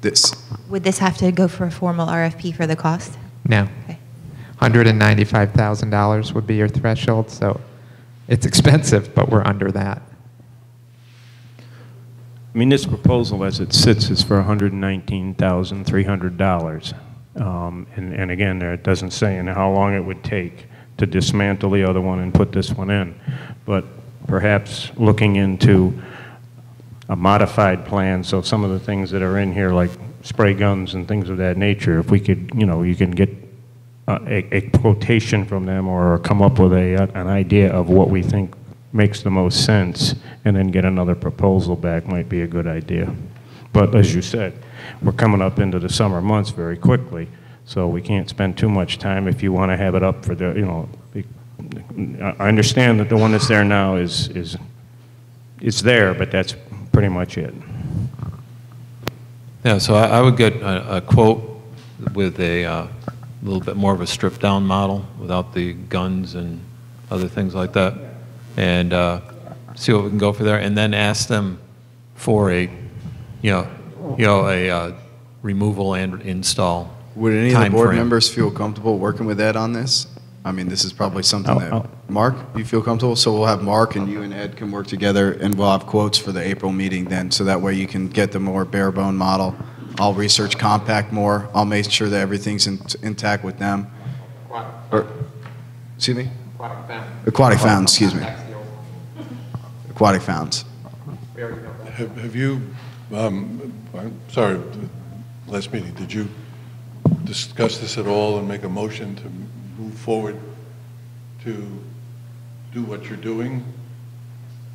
This, Would this have to go for a formal RFP for the cost? No. Okay. $195,000 would be your threshold, so it's expensive, but we're under that. I mean, this proposal as it sits is for $119,300. Um, And, and again, there, it doesn't say in how long it would take to dismantle the other one and put this one in. But perhaps looking into a modified plan, so some of the things that are in here, like spray guns and things of that nature, if we could, you know, you can get a, a quotation from them or come up with a, an idea of what we think makes the most sense, and then get another proposal back might be a good idea. But as you said, we're coming up into the summer months very quickly, so we can't spend too much time if you want to have it up for the, you know, I understand that the one that's there now is, is, it's there, but that's pretty much it. Yeah, so I, I would get a, a quote with a uh, little bit more of a stripped down model without the guns and other things like that, and uh, see what we can go for there, and then ask them for a, you know, you know, a uh, removal and install. Would any of the board timeframe. members feel comfortable working with Ed on this? I mean, this is probably something I'll- that, I'll- Mark, you feel comfortable? So we'll have Mark and you and Ed can work together and we'll have quotes for the April meeting then, so that way you can get the more bare bone model. I'll research compact more. I'll make sure that everything's in- intact with them. Or, excuse me? Aquatic fountain. Aquatic fountains, excuse me. That's the old- Aquatic fountains. we already know that. Have have you, um, I'm sorry, last meeting, did you discuss this at all and make a motion to move forward to do what you're doing?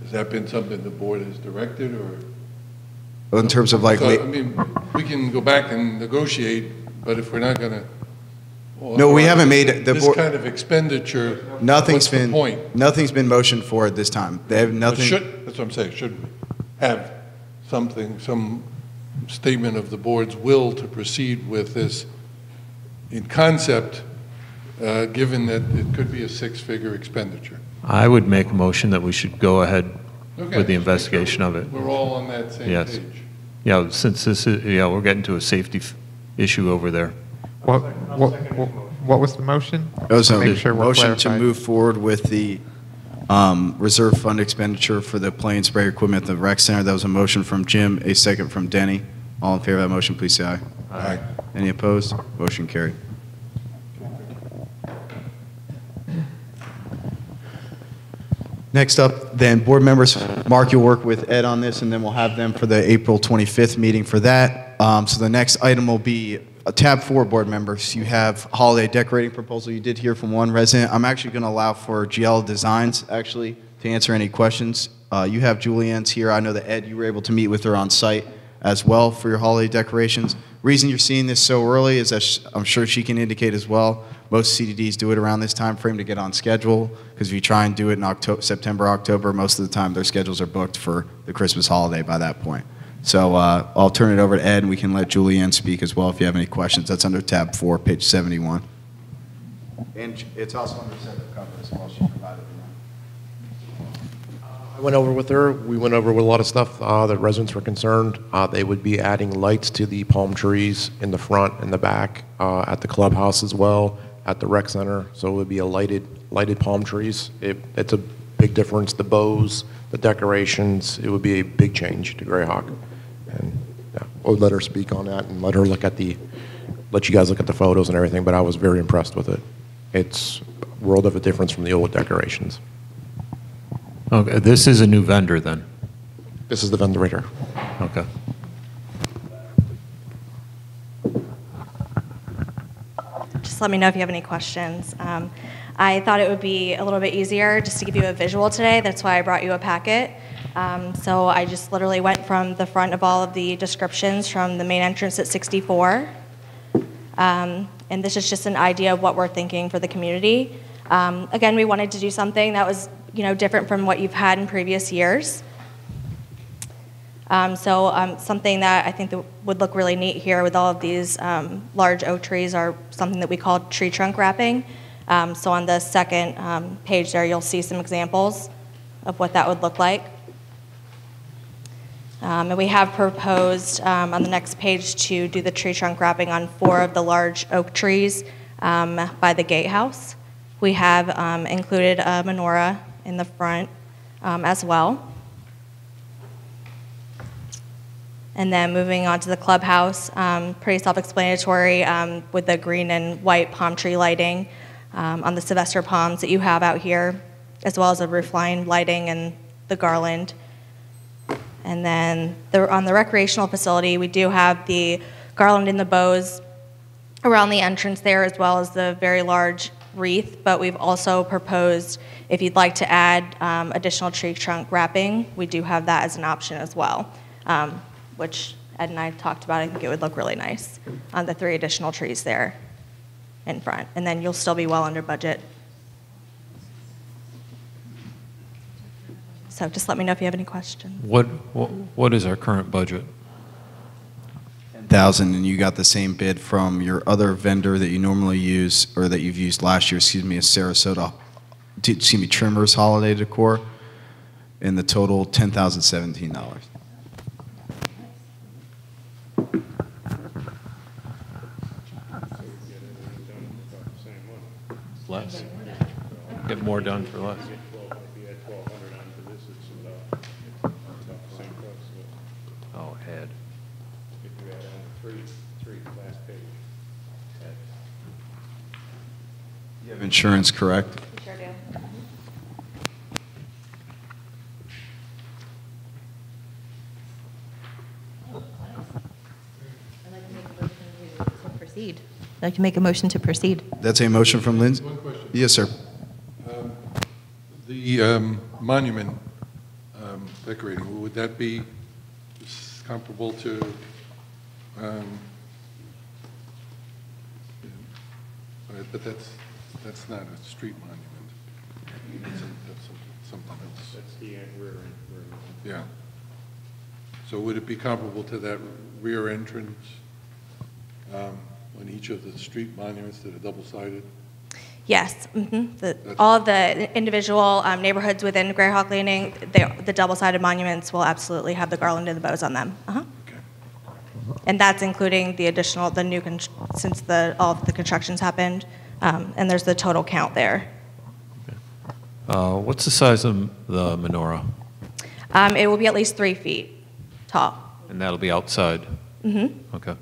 Has that been something the board has directed, or? In terms of like, So, I mean, we can go back and negotiate, but if we're not going to. No, we haven't made it- the This board- kind of expenditure. nothing's what's the been, point? nothing's been motioned for at this time. They have But nothing. Should, that's what I'm saying, should we have something, some statement of the board's will to proceed with this in concept, uh, given that it could be a six-figure expenditure? I would make a motion that we should go ahead Okay, with the just make investigation of it. We're all on that same Yes. page. Yeah, since this is, yeah, we're getting to a safety f- issue over there. What, what, what- what was the motion? It was a Make sure we're motion to clarified. move forward with the um, reserve fund expenditure for the plane spray equipment at the rec center. That was a motion from Jim, a second from Denny. All in favor of that motion, please say aye. Aye. Any opposed? Motion carried. Next up, then, board members, Mark, you'll work with Ed on this, and then we'll have them for the April 25th meeting for that. Um, So the next item will be tab four, board members. You have holiday decorating proposal. You did hear from one resident. I'm actually going to allow for GL Designs, actually, to answer any questions. Uh, You have Julianne's here. I know that Ed, you were able to meet with her on site as well for your holiday decorations. Reason you're seeing this so early is that I'm sure she can indicate as well. Most CDDs do it around this time frame to get on schedule because if you try and do it in October, September, October, most of the time their schedules are booked for the Christmas holiday by that point. So uh, I'll turn it over to Ed and we can let Julianne speak as well if you have any questions. That's under tab four, page 71. And it's also under separate cover as well. She provided I went over with her, we went over with a lot of stuff, uh, the residents were concerned, uh, they would be adding lights to the palm trees in the front and the back, uh, at the clubhouse as well, at the rec center, so it would be a lighted, lighted palm trees. It, it's a big difference, the bows, the decorations, it would be a big change to Greyhawk. And, yeah, we'll let her speak on that and let her look at the, let you guys look at the photos and everything, but I was very impressed with it. It's a world of a difference from the old decorations. Okay, this is a new vendor then? This is the vendor right here. Okay. Just let me know if you have any questions. Um, I thought it would be a little bit easier just to give you a visual today. That's why I brought you a packet. Um, so I just literally went from the front of all of the descriptions from the main entrance at 64. Um, and this is just an idea of what we're thinking for the community. Um, again, we wanted to do something that was, you know, different from what you've had in previous years. Um, so um, something that I think that would look really neat here with all of these um, large oak trees are something that we call tree trunk wrapping. So on the second page there, you'll see some examples of what that would look like. Um, and we have proposed um, on the next page to do the tree trunk wrapping on four of the large oak trees um, by the gatehouse. We have um, included a menorah in the front um, as well. And then moving on to the clubhouse, um, pretty self-explanatory with the green and white palm tree lighting on the Sylvester palms that you have out here, as well as the roofline lighting and the garland. And then the, on the recreational facility, we do have the garland and the bows around the entrance there, as well as the very large wreath. But we've also proposed, if you'd like to add um, additional tree trunk wrapping, we do have that as an option as well, um, which Ed and I talked about. I think it would look really nice on the three additional trees there in front. And then you'll still be well under budget. So just let me know if you have any questions. What, what what is our current budget? thousand, and you got the same bid from your other vendor that you normally use, or that you've used last year, excuse me, is Sarasota, t- excuse me, Trimmers Holiday Decor, and the total ten thousand seventeen dollars. Less? Get more done for less. insurance, correct? We sure do. Proceed. I'd like to make a motion to proceed. That's a motion from Lindsay. One question. Yes, sir. Um, the um, monument um, decorating, would that be comparable to um, but that's that's not a street monument. That's a- that's a- something else. That's the rear Yeah. So would it be comparable to that rear entrance um, on each of the street monuments that are double-sided? Yes, mhm. The- all of the individual um, neighborhoods within Greyhawk Landing, they- the double-sided monuments will absolutely have the garland and the bows on them. Uh-huh. And that's including the additional, the new, since the, all of the constructions happened, um, and there's the total count there. Uh, What's the size of the menorah? Um, It will be at least three feet tall. And that'll be outside? Mhm. Okay.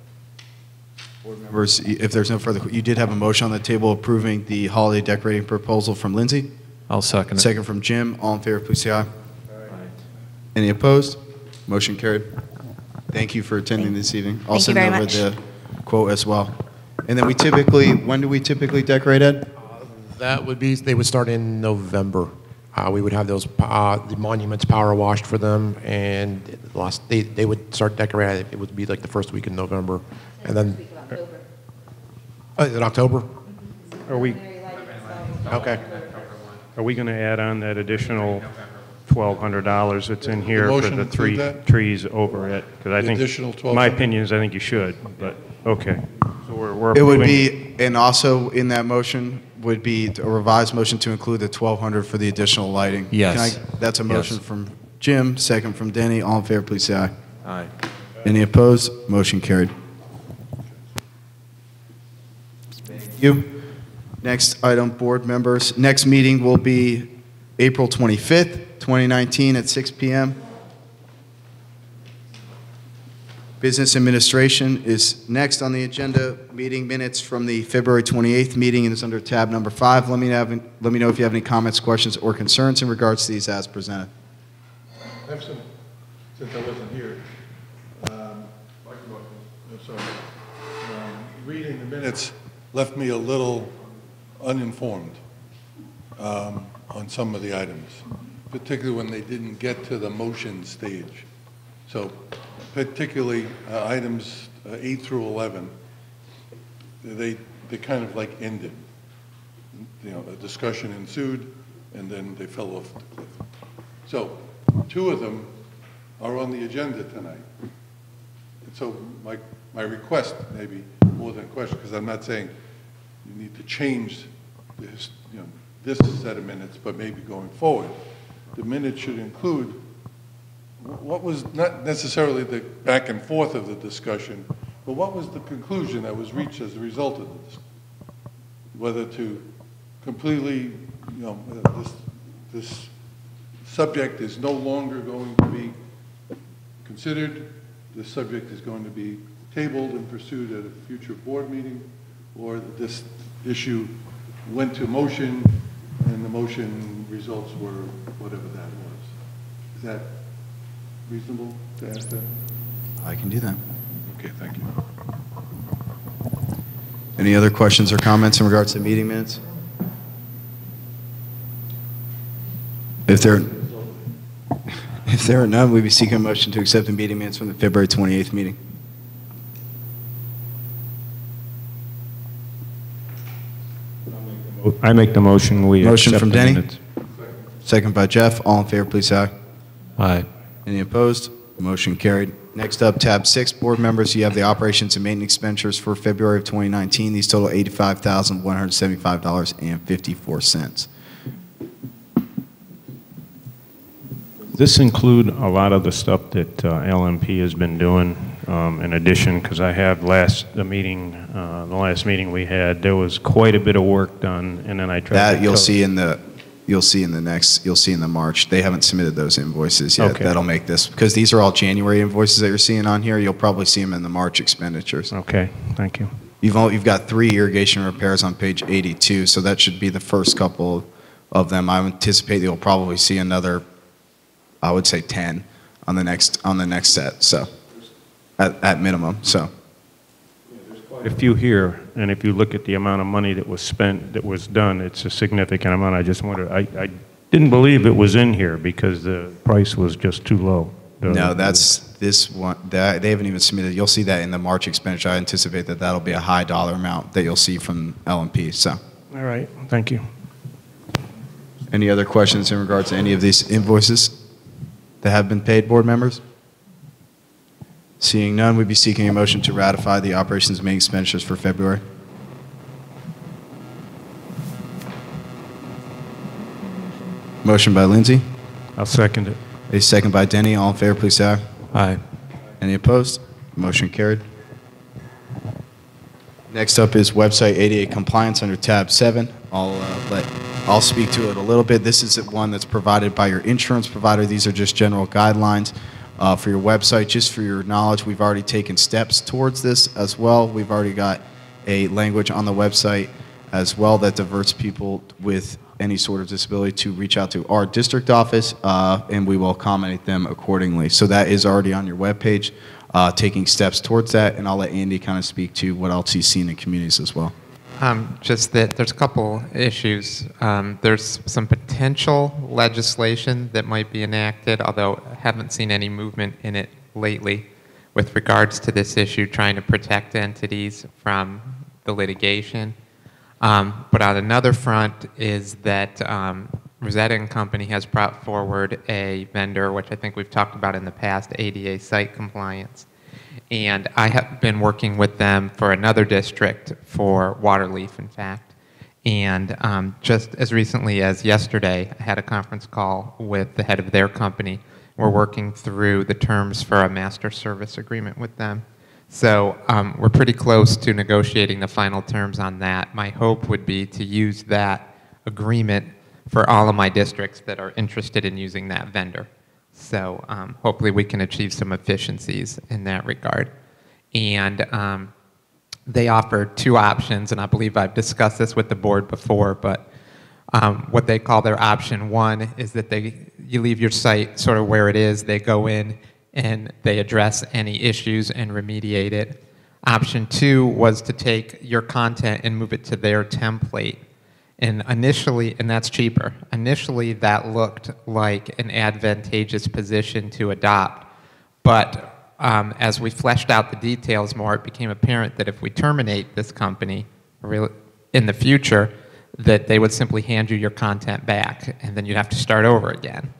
Board members, if there's no further, you did have a motion on the table approving the holiday decorating proposal from Lindsay? I'll second it. Second from Jim. All in favor, please say aye. Any opposed? Motion carried. Thank you for attending this evening. I'll Thank you very much. send over the quote as well. And then we typically, when do we typically decorate, Ed? That would be, they would start in November. Uh, We would have those, uh, the monuments power washed for them, and the last, they, they would start decorating, it would be like the first week in November, and then. Oh, is it October? Are we, Okay. are we going to add on that additional $1,200 that's in here for motion the include three that? trees over it? Because I The think, additional my 1,200? opinion is I think you should, but, okay. So we're we're It would approving- be, and also in that motion would be a revised motion to include the 1,200 for the additional lighting. Yes. Can I- That's a Yes. motion from Jim, second from Denny. All in favor, please say aye. Aye. Any opposed? Motion carried. Thank you. Next item, board members. Next meeting will be April 25th, 2019 at 6 PM. Business Administration is next on the agenda. Meeting minutes from the February 28th meeting and is under tab number five. Let me have, let me know if you have any comments, questions, or concerns in regards to these as presented. I have some, since I wasn't here. um, I'm sorry. Um, Reading the minutes left me a little uninformed um, on some of the items, particularly when they didn't get to the motion stage. So particularly uh, items uh, eight through 11, they, they kind of like ended. You know, a discussion ensued, and then they fell off the cliff. So, two of them are on the agenda tonight. And so my, my request, maybe more than a question, because I'm not saying you need to change this, you know, this set of minutes, but maybe going forward, the minutes should include what was not necessarily the back and forth of the discussion, but what was the conclusion that was reached as a result of this? Whether to completely, you know, this, this subject is no longer going to be considered, the subject is going to be tabled and pursued at a future board meeting, or this issue went to motion, and the motion results were whatever that was. Is that reasonable to ask that? I can do that. Okay, thank you. Any other questions or comments in regards to meeting minutes? If there, if there are none, we'd be seeking a motion to accept the meeting minutes from the February 28th meeting. I make the motion, we Motion accept from the Denny? minutes. Second by Jeff. All in favor, please say aye. Aye. Any opposed? Motion carried. Next up, tab six, board members, you have the operations and maintenance expenditures for February of 2019. These total $85,175.54. This include a lot of the stuff that uh, LMP has been doing, um, in addition, because I have last, the meeting, uh, the last meeting we had, there was quite a bit of work done, and then I tried to... That you'll see in the, you'll see in the next, you'll see in the March. They haven't submitted those invoices yet. Okay. That'll make this, because these are all January invoices that you're seeing on here. You'll probably see them in the March expenditures. Okay, thank you. You've, all, you've got three irrigation repairs on page 82, so that should be the first couple of them. I anticipate you'll probably see another, I would say 10 on the next, on the next set, so, at, at minimum, so. Yeah, there's quite a few here, and if you look at the amount of money that was spent, that was done, it's a significant amount. I just wondered, I, I didn't believe it was in here because the price was just too low. The- No, that's this one, that, they haven't even submitted, you'll see that in the March expenditure. I anticipate that that'll be a high dollar amount that you'll see from LMP, so. All right, thank you. Any other questions in regards to any of these invoices that have been paid, board members? Seeing none, we'd be seeking a motion to ratify the operations and maintenance expenditures for February. Motion by Lindsay. I'll second it. A second by Denny. All in favor, please say aye. Aye. Any opposed? Motion carried. Next up is website ADA compliance under tab seven. I'll uh, let, I'll speak to it a little bit. This is one that's provided by your insurance provider. These are just general guidelines uh, for your website. Just for your knowledge, we've already taken steps towards this as well. We've already got a language on the website as well that diverts people with any sort of disability to reach out to our district office, uh, and we will accommodate them accordingly. So that is already on your webpage, uh, taking steps towards that, and I'll let Andy kind of speak to what else he's seen in communities as well. Um, just that there's a couple issues. Um, there's some potential legislation that might be enacted, although I haven't seen any movement in it lately with regards to this issue, trying to protect entities from the litigation. Um, but on another front is that um, Rizzetta and Company has brought forward a vendor, which I think we've talked about in the past, ADA site compliance. And I have been working with them for another district for Waterleaf, in fact. And um, just as recently as yesterday, I had a conference call with the head of their company. We're working through the terms for a master service agreement with them. So um, we're pretty close to negotiating the final terms on that. My hope would be to use that agreement for all of my districts that are interested in using that vendor. So um, hopefully we can achieve some efficiencies in that regard. And um, they offer two options, and I believe I've discussed this with the board before, but um, what they call their option one is that they, you leave your site sort of where it is, they go in and they address any issues and remediate it. Option two was to take your content and move it to their template. And initially, and that's cheaper, initially that looked like an advantageous position to adopt. But um, as we fleshed out the details more, it became apparent that if we terminate this company in the future, that they would simply hand you your content back, and then you'd have to start over again.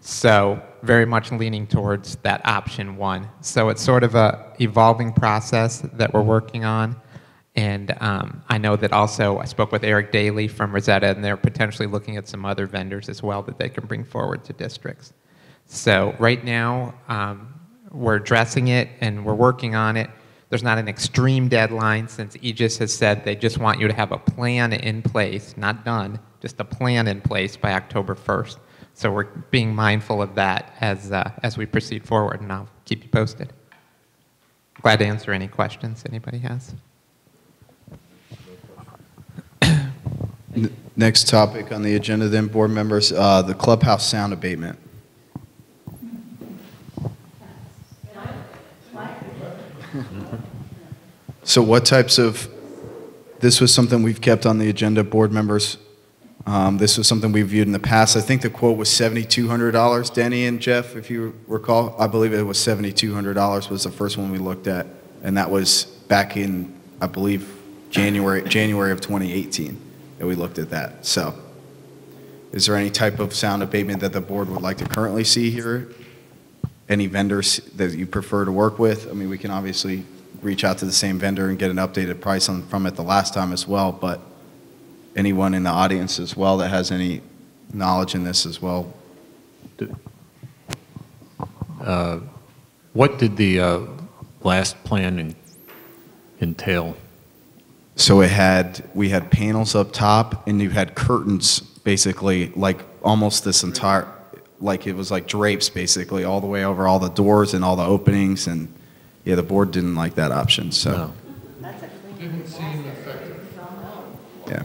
So very much leaning towards that option one. So it's sort of a evolving process that we're working on. And um, I know that also I spoke with Eric Daly from Rizzetta, and they're potentially looking at some other vendors as well that they can bring forward to districts. So right now, um, we're addressing it and we're working on it. There's not an extreme deadline since Egis has said they just want you to have a plan in place, not done, just a plan in place by October 1st. So we're being mindful of that as, uh, as we proceed forward, and I'll keep you posted. Glad to answer any questions anybody has. Next topic on the agenda then, board members, uh, the clubhouse sound abatement. So what types of, this was something we've kept on the agenda, board members. Um, This was something we viewed in the past. I think the quote was $7,200, Denny and Jeff, if you recall. I believe it was $7,200 was the first one we looked at. And that was back in, I believe, January, January of 2018 that we looked at that. So is there any type of sound abatement that the board would like to currently see here? Any vendors that you prefer to work with? I mean, we can obviously reach out to the same vendor and get an updated price on, from it the last time as well, but anyone in the audience as well that has any knowledge in this as well? Uh, What did the uh, last plan en- entail? So it had, we had panels up top and you had curtains basically like almost this entire, like it was like drapes basically all the way over all the doors and all the openings and yeah, the board didn't like that option, so. Yeah.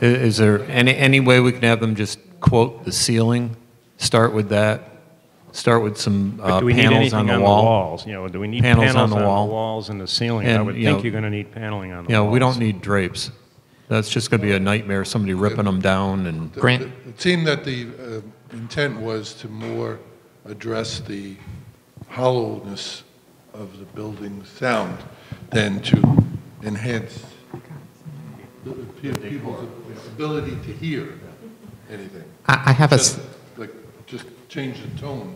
Is there any, any way we can have them just quote the ceiling, start with that, start with some But uh, do we need panels anything on the on the wall. walls? You know, do we need Panels panels on the wall. walls and the ceiling? I And, would you think know, you're going to need paneling on the You know, walls. we don't need drapes. That's just going to be a nightmare, somebody ripping them down and. Grant. It seemed that the uh, intent was to more address the hollowness of the building's sound than to enhance the- people's ability to hear anything. I- I have a Just, s- Like, just change the tone.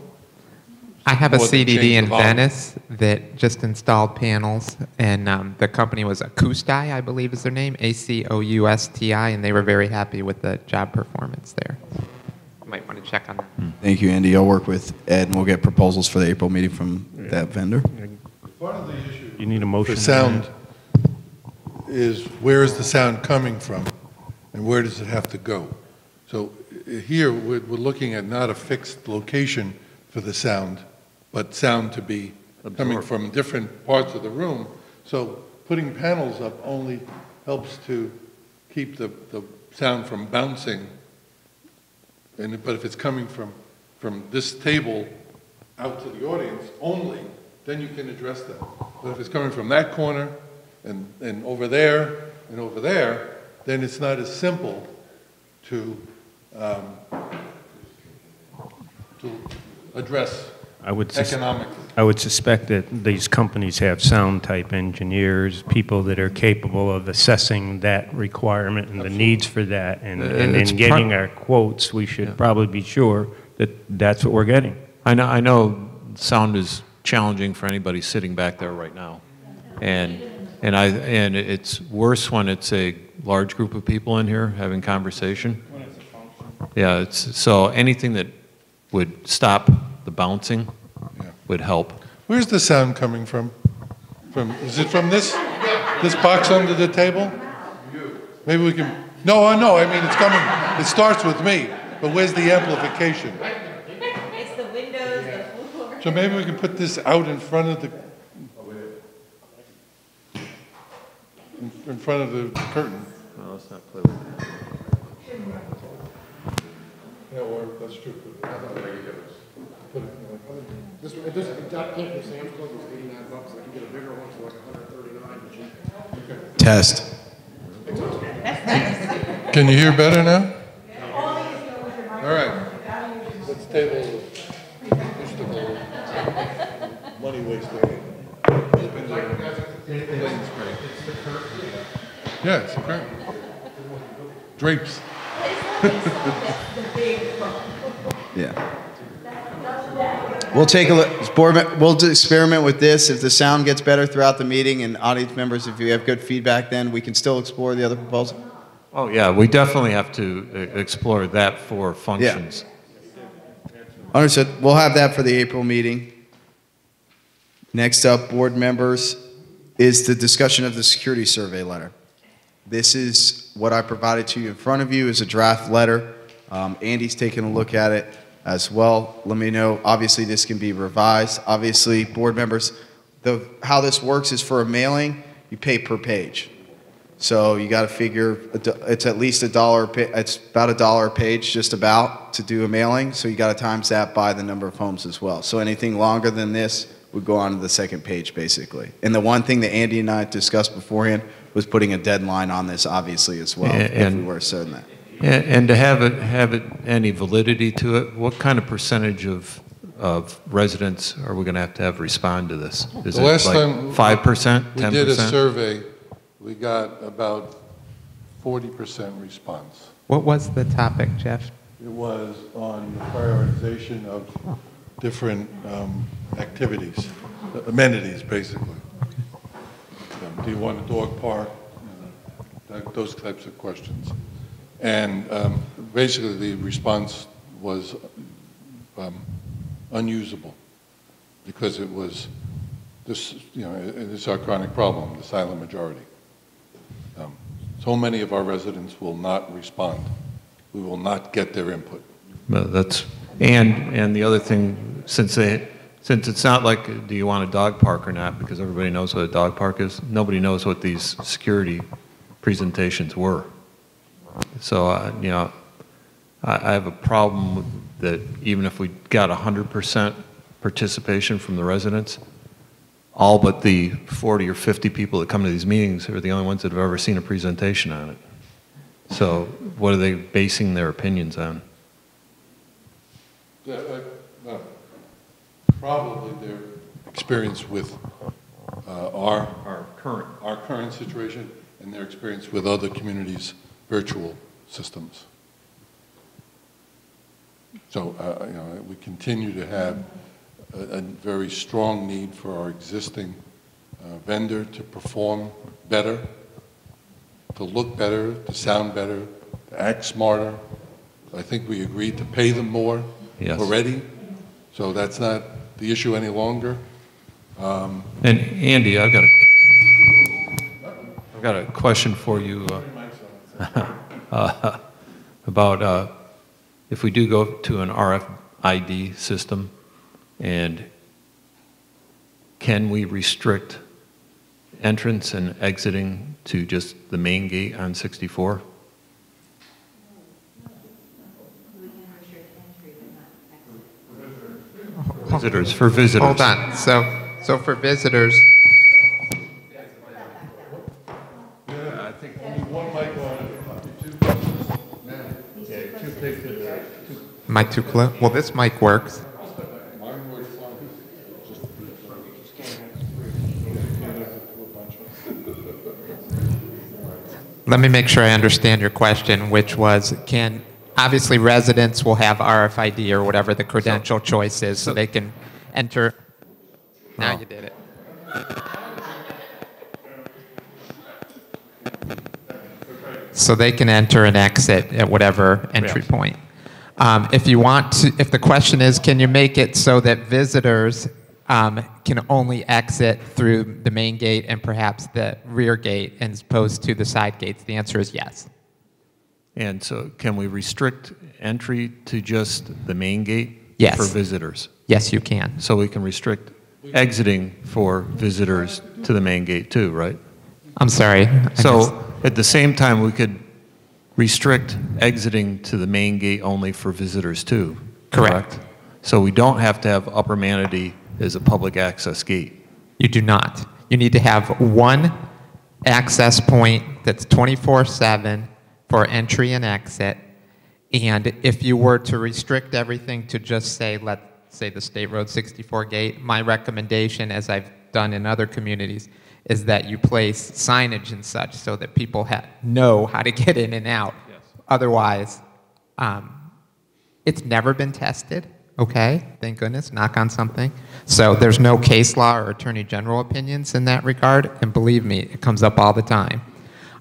I have a more than CDD change in the volume. Venice that just installed panels, and um, the company was Acousti, I believe is their name, A-C-O-U-S-T-I, and they were very happy with the job performance there. You might want to check on that. Thank you, Andy. I'll work with Ed, and we'll get proposals for the April meeting from that vendor. Part of the issue. You need a motion. For sound is where is the sound coming from and where does it have to go? So uh, here, we're, we're looking at not a fixed location for the sound, but sound to be coming from different parts of the room. So putting panels up only helps to keep the, the sound from bouncing. And, but if it's coming from, from this table out to the audience only, then you can address that. But if it's coming from that corner and, and over there and over there, then it's not as simple to, um, to address I would sus- economically. I would suspect that these companies have sound type engineers, people that are capable of assessing that requirement and the needs for that. And, Uh, and it's in getting pri- our quotes, we should probably be sure that that's what we're getting. I know, I know sound is challenging for anybody sitting back there right now. And, and I, and it's worse when it's a large group of people in here having conversation. Yeah, it's, so anything that would stop the bouncing would help. Where's the sound coming from? From, is it from this, this box under the table? Maybe we can, no, I know, I mean, it's coming, it starts with me, but where's the amplification? It's the windows, the floor. So maybe we can put this out in front of the, in in front of the curtain. Well, let's not play with that. Yeah, or, that's true. This, this, that came from Sam's Club, it was eighty-nine bucks, I can get a bigger one for like hundred thirty-nine, but you. Test. Can you hear better now? All right. Let's table just a little money wasting. Yeah, it's a curtain. Drapes. Yeah. We'll take a look, board, we'll experiment with this. If the sound gets better throughout the meeting and audience members, if you have good feedback, then we can still explore the other proposal. Oh, yeah, we definitely have to uh, explore that for functions. Understood. We'll have that for the April meeting. Next up, board members, is the discussion of the security survey letter. This is what I provided to you in front of you is a draft letter. Um, Andy's taking a look at it as well. Let me know, obviously, this can be revised. Obviously, board members, the, how this works is for a mailing, you pay per page. So you got to figure, it's at least a dollar, it's about a dollar a page, just about, to do a mailing. So you got to times that by the number of homes as well. So anything longer than this would go on to the second page, basically. And the one thing that Andy and I discussed beforehand was putting a deadline on this, obviously, as well, if we were certain that. And, and to have it, have it any validity to it, what kind of percentage of, of residents are we going to have to have respond to this? Is The it like 5%, 10%? We did a survey, we got about forty percent response. What was the topic, Jeff? It was on the prioritization of different um, activities, amenities, basically. Um, Do you want a dog park? You know, that- Those types of questions. And um, basically, the response was um, unusable because it was this, you know, it's our chronic problem, the silent majority. Um, So many of our residents will not respond. We will not get their input. Well, that's, and, and the other thing, since they, since it's not like, do you want a dog park or not, because everybody knows what a dog park is, nobody knows what these security presentations were. So, uh, you know, I, I have a problem that even if we got 100% participation from the residents, all but the 40 or 50 people that come to these meetings are the only ones that have ever seen a presentation on it. So what are they basing their opinions on? Yeah, uh, Probably their experience with uh, our. Our current. Our current situation and their experience with other communities' virtual systems. So, uh, you know, we continue to have a, a very strong need for our existing uh, vendor to perform better, to look better, to sound better, to act smarter. I think we agreed to pay them more Yes. already, so that's not the issue any longer. Um, And Andy, I've got a, I've got a question for you uh, uh, about uh, if we do go to an RFID system, and can we restrict entrance and exiting to just the main gate on 64? Visitors, for visitors. Hold on. So, so for visitors, am I too close? Well, this mic works. Let me make sure I understand your question, which was, can, obviously residents will have RFID or whatever the credential choice is, so they can enter. Now you did it. So they can enter and exit at whatever entry point. Um, If you want to, if the question is, can you make it so that visitors um, can only exit through the main gate and perhaps the rear gate as opposed to the side gates? The answer is yes. And so can we restrict entry to just the main gate? Yes. For visitors? Yes, you can. So we can restrict exiting for visitors to the main gate too, right? I'm sorry. I So at the same time, we could restrict exiting to the main gate only for visitors too? Correct. So we don't have to have Upper Manatee as a public access gate? You do not. You need to have one access point that's 24/7 for entry and exit. And if you were to restrict everything to just say, let's say the State Road 64 gate, my recommendation, as I've done in other communities, is that you place signage and such so that people ha- know how to get in and out. Yes. Otherwise, um, it's never been tested, okay? Thank goodness, knock on something. So there's no case law or attorney general opinions in that regard, and believe me, it comes up all the time.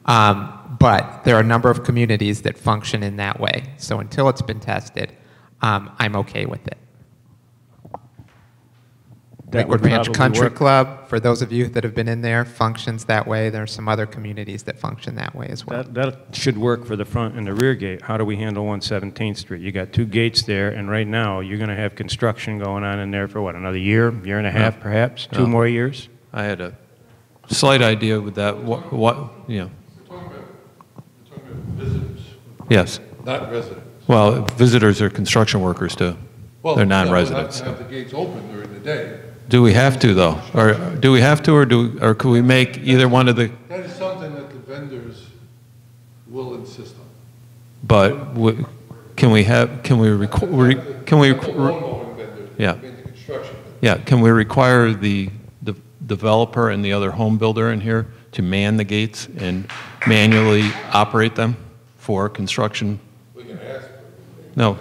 Um, but there are a number of communities that function in that way. So until it's been tested, um, I'm okay with it. That would Lakewood Ranch Country work. Club, for those of you that have been in there, functions that way. There are some other communities that function that way as well. That, that should work for the front and the rear gate. How do we handle 117th Street? You got two gates there, and right now, you're going to have construction going on in there for what, another year, year and a half No. perhaps? Two more years? I had a slight idea with that, what, what, you know, Visitors, yes. not residents. Well, visitors are construction workers too. Well, They're yeah, we'll have non-residents. to Have the gates open during the day. Do we have to though? Or do we have to, or do, or could we make either one of the, That is something that the vendors will insist on. but w- can we have, can we, requ- re- can we, yeah. in the construction. Yeah, can we require the, the developer and the other home builder in here to man the gates and manually operate them for construction? We can ask. No.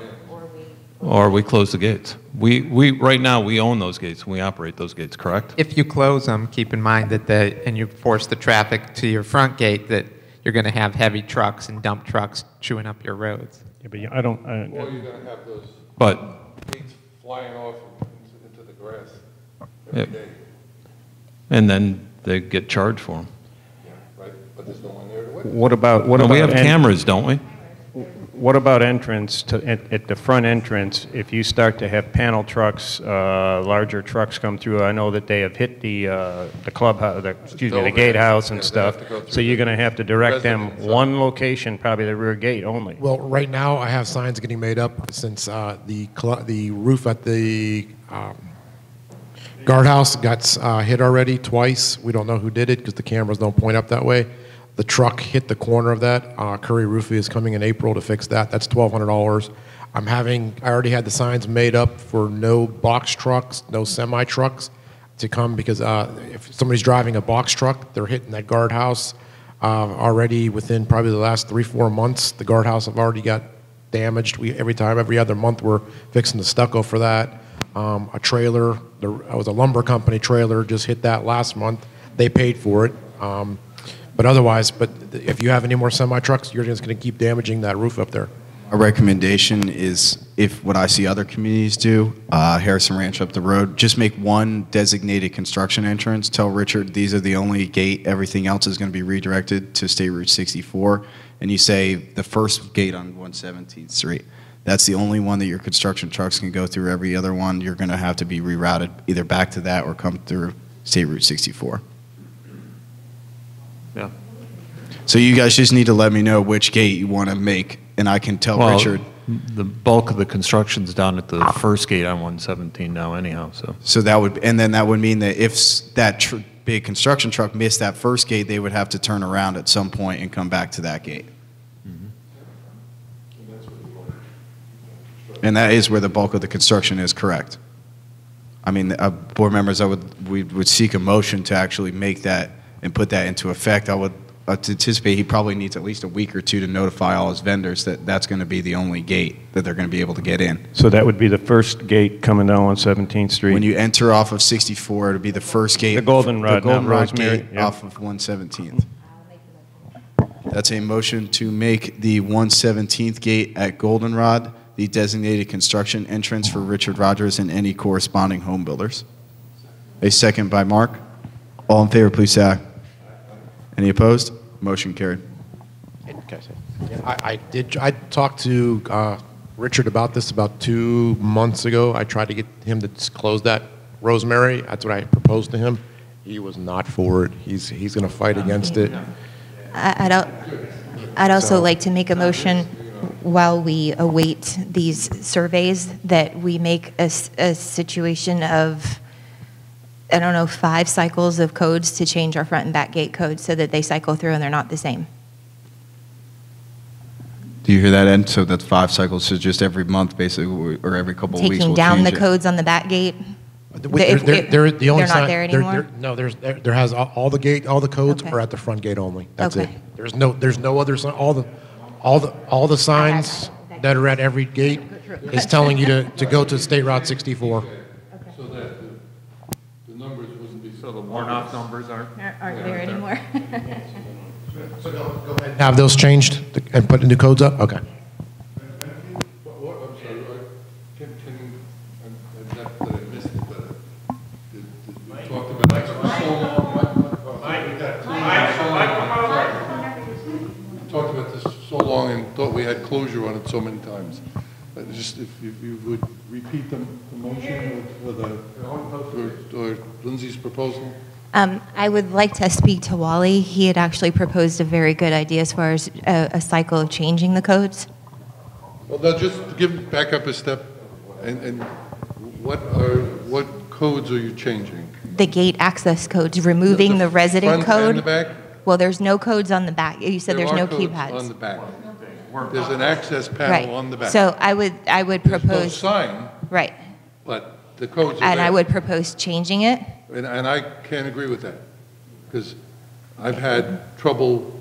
Or we close the gates. We, we, right now, we own those gates, and we operate those gates, correct? If you close them, keep in mind that the, and you force the traffic to your front gate, that you're going to have heavy trucks and dump trucks chewing up your roads. Yeah, but I don't, I- Or you're gonna have those But, gates flying off into- into the grass Yeah. every day, and then they get charged for them. right? But there's no one there to witness. what about, what Well, about? we have en- cameras, don't we? What about entrance to, at, at the front entrance, if you start to have panel trucks, uh, larger trucks come through, I know that they have hit the, uh, the clubhouse, the, excuse me, the gatehouse and Yeah, stuff, go so you're gonna have to direct them residence. one location, probably the rear gate only. Well, right now, I have signs getting made up since uh, the, cl- the roof at the um, guardhouse got uh, hit already twice. We don't know who did it because the cameras don't point up that way. The truck hit the corner of that. Uh, Curry Roofing is coming in April to fix that. That's $1,200. I'm having, I already had the signs made up for no box trucks, no semi trucks to come because uh, if somebody's driving a box truck, they're hitting that guardhouse uh, already within probably the last three, four months. The guardhouse have already got damaged. We, every time, every other month, we're fixing the stucco for that. Um, a trailer, there was a lumber company trailer, just hit that last month. They paid for it. Um, but otherwise, but if you have any more semi trucks, you're just going to keep damaging that roof up there. A recommendation is if what I see other communities do, uh, Harrison Ranch up the road, just make one designated construction entrance. Tell Richard these are the only gate. Everything else is going to be redirected to State Route 64. And you say the first gate on 117th Street. That's the only one that your construction trucks can go through. Every other one, you're going to have to be rerouted either back to that or come through State Route 64. Yeah. So you guys just need to let me know which gate you want to make, and I can tell Well, Richard. The bulk of the construction's down at the first gate on 117 now anyhow, so. So that would, and then that would mean that if s- that tr- big construction truck missed that first gate, they would have to turn around at some point and come back to that gate. And that is where the bulk of the construction is, correct? I mean, uh, board members, I would, we would seek a motion to actually make that and put that into effect. I would Uh, anticipate he probably needs at least a week or two to notify all his vendors that that's going to be the only gate that they're going to be able to get in. So that would be the first gate coming down on 17th Street. When you enter off of 64, it'll be the first gate. The Goldenrod, the Goldenrod gate yeah. off of 117th. That's a motion to make the 117th gate at Goldenrod the designated construction entrance for Richard Rogers and any corresponding home builders. A second by Mark. All in favor, please say aye. Any opposed? Motion carried. I, I did, I talked to uh, Richard about this about two months ago. I tried to get him to disclose that Rosemary. That's what I proposed to him. He was not for it. He's, he's going to fight against it. I- I'd, al- I'd also like to make a motion while we await these surveys that we make a, s- a situation of, I don't know, five cycles of codes to change our front and back gate codes so that they cycle through and they're not the same. Do you hear that, Ed? So that's five cycles, so just every month, basically, or every couple of weeks, Taking we'll down the it. codes on the back gate. We- If- they're- if- they're the only They're not sign- there anymore? they're- No, there's, there there has, all all the gate, all the codes Okay. are at the front gate only. That's it. There's no, there's no other, sign. all the, all the, all the signs that are at every gate is telling you to, to go to State Route 64. So that the- the numbers wouldn't be. So the worn-off numbers aren't? Aren't there anymore. So go go ahead. Have those changed and put the new codes up? Okay. What- what- I'm sorry, can, can, I'm- I'm not I missed it, but did- did we talked about this for so long. Mike, Mike, we got closure. We Talked about this so long and thought we had closure on it so many times. But just if you you would repeat the the motion or the, or- or Lindsay's proposal? Um, I would like to speak to Wally. He had actually proposed a very good idea as far as a, a cycle of changing the codes. Well, now just give, back up a step, and, and what are, what codes are you changing? The gate access codes, removing the resident front code. and the back? Well, there's no codes on the back. You said There there's no codes keypads. On the back. There's an access Right. panel on the back. So I would, I would There's no propose, sign, right. but the codes are And I there. would propose changing it. And, and I can't agree with that, because I've had trouble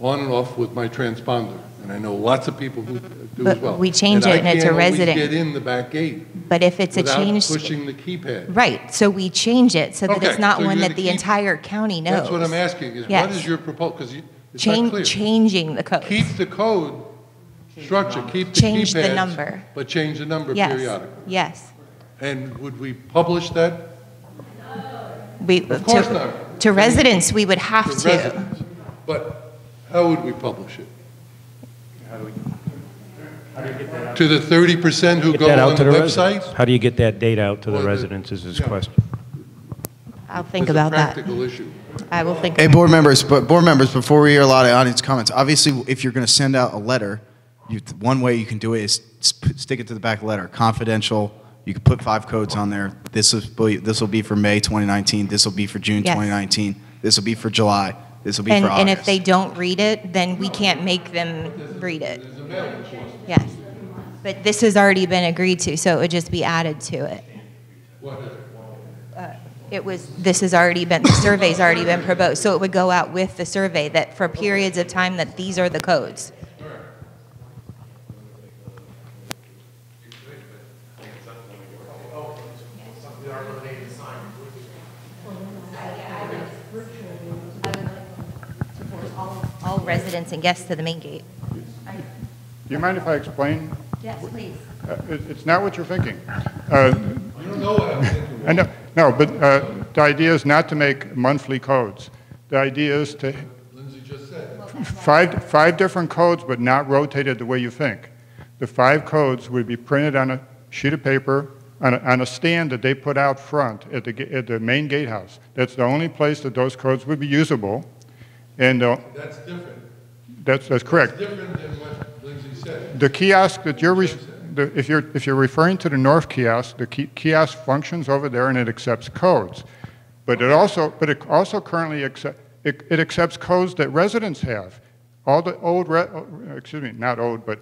on and off with my transponder, and I know lots of people who do as But well. we change it and it's a resident. I can't always get in the back gate But if it's a without change. pushing the keypad. Right, so we change it so that Okay, it's not so one you're that gonna the keep- entire county knows. That's what I'm asking, is what Yes. is your proposal, because it's not Change, clear. changing the code. Keep the code structure, keep the Change the number. But change the number Yes, periodically. Yes. And would we publish that? We, Of course to, not. to residents, we would have To to. residents. But how would we publish it? How do we? To the 30% who go out on to the residents. website? How do you get that data out to the Or the- residents is his yeah. question. I'll think It's a about that. practical issue. I will think. Hey, board members, but board members, before we hear a lot of audience comments, obviously, if you're going to send out a letter, you, one way you can do it is sp- stick it to the back of the letter, confidential. You can put five codes on there. This is this will be for May 2019. This will be for June Yes. 2019. This will be for July. This will be And, for August. and if they don't read it, then we can't make them read it. Yes. But this has already been agreed to, so it would just be added to it. It was, this has already been, the survey's already been proposed, so it would go out with the survey that for periods of time that these are the codes. All residents and guests to the main gate. Do you mind if I explain? Yes, please. Uh, it- It's not what you're thinking. Uh, You don't know what I'm thinking. I know, no, but uh, the idea is not to make monthly codes. The idea is to, Lindsay just said. five, five different codes, but not rotated the way you think. The five codes would be printed on a sheet of paper, on a, on a stand that they put out front at the, at the main gatehouse. That's the only place that those codes would be usable. And uh, That's different. that's, that's correct. It's different than what Lindsay said. The kiosk that you're, re- the- if you're, if you're referring to the north kiosk, the ki- kiosk functions over there and it accepts codes. But it also, but it also currently accept, it, it accepts codes that residents have. All the old, re- excuse me, not old, but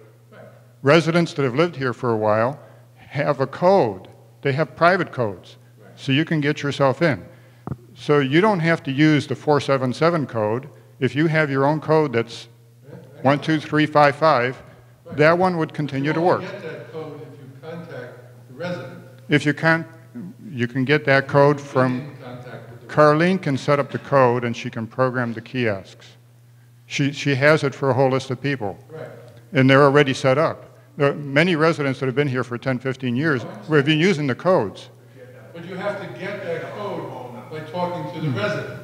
residents that have lived here for a while have a code. They have private codes. So you can get yourself in. So you don't have to use the 477 code. If you have your own code that's 12355, that one would continue to work. Get that code if you contact the resident. If you can't, you can get that code from, Carlene can set up the code and she can program the kiosks. She, she has it for a whole list of people. Right. And they're already set up. There are many residents that have been here for 10, 15 years, we've been using the codes. But you have to get that code by talking to the resident.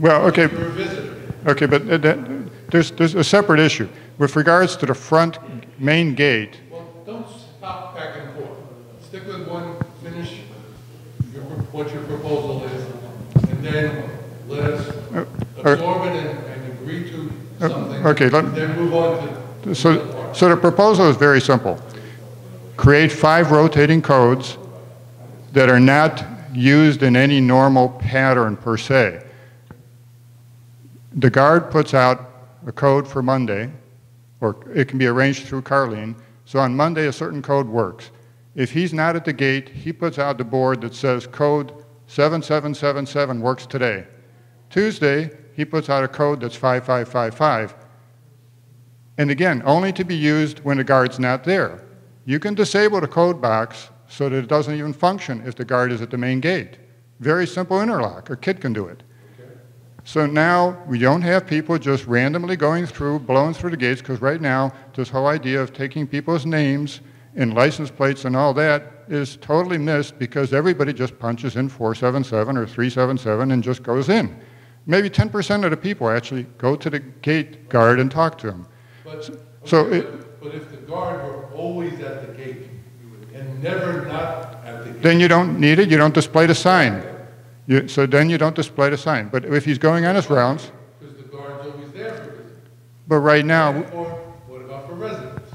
Well, okay. You're a visitor. Okay, but that- that- there's, there's a separate issue. With regards to the front main gate, Well, don't stop back and forth. Stick with one, finish your, what your proposal is, and then let us uh, absorb it and, and agree to Uh, something. okay, let- Then move on to. So, so the proposal is very simple. Create five rotating codes that are not used in any normal pattern per se. The guard puts out a code for Monday, or it can be arranged through Carlene. So on Monday, a certain code works. If he's not at the gate, he puts out the board that says code 7777 works today. Tuesday, he puts out a code that's 5555. And again, only to be used when the guard's not there. You can disable the code box so that it doesn't even function if the guard is at the main gate. Very simple interlock. A kid can do it. So now we don't have people just randomly going through, blowing through the gates, because right now, this whole idea of taking people's names and license plates and all that is totally missed because everybody just punches in 477 or 377 and just goes in. Maybe 10% of the people actually go to the gate guard and talk to him. But, So it- but- but if the guard were always at the gate and never not at the gate. Then you don't need it, you don't display the sign. You, so then you don't display the sign. But if he's going on his rounds, Because the guard's always there for visitors. but right now, Or what about for residents?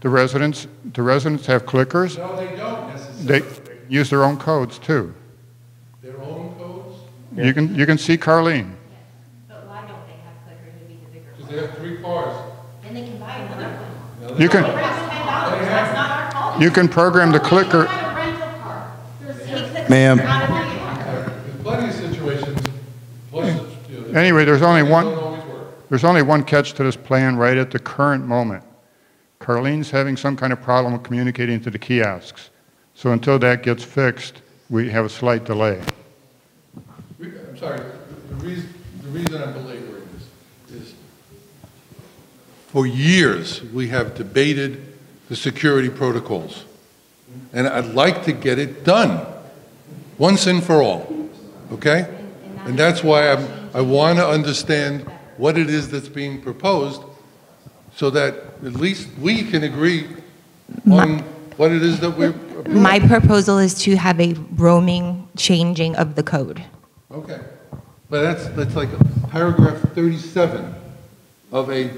the residents, the residents have clickers. No, they don't necessarily. They use their own codes too. Their own codes? You can, you can see Carlene. But why don't they have clickers? It'd be the bigger Because they have three cars. Then they can buy another one. No, You can, That's not our fault. you can program the clicker. Ma'am. There's plenty of situations, plus, you know. Anyway, there's only one, Don't always work. there's only one catch to this plan right at the current moment. Carlene's having some kind of problem with communicating to the kiosks. So until that gets fixed, we have a slight delay. I'm sorry, the- the reason, the reason I'm belaboring this is for years, we have debated the security protocols. And I'd like to get it done, once and for all, okay? And that's why I'm, I want to understand what it is that's being proposed, so that at least we can agree on what it is that we're approving. My proposal is to have a roaming changing of the code. Okay, but that's, that's like paragraph 37 of a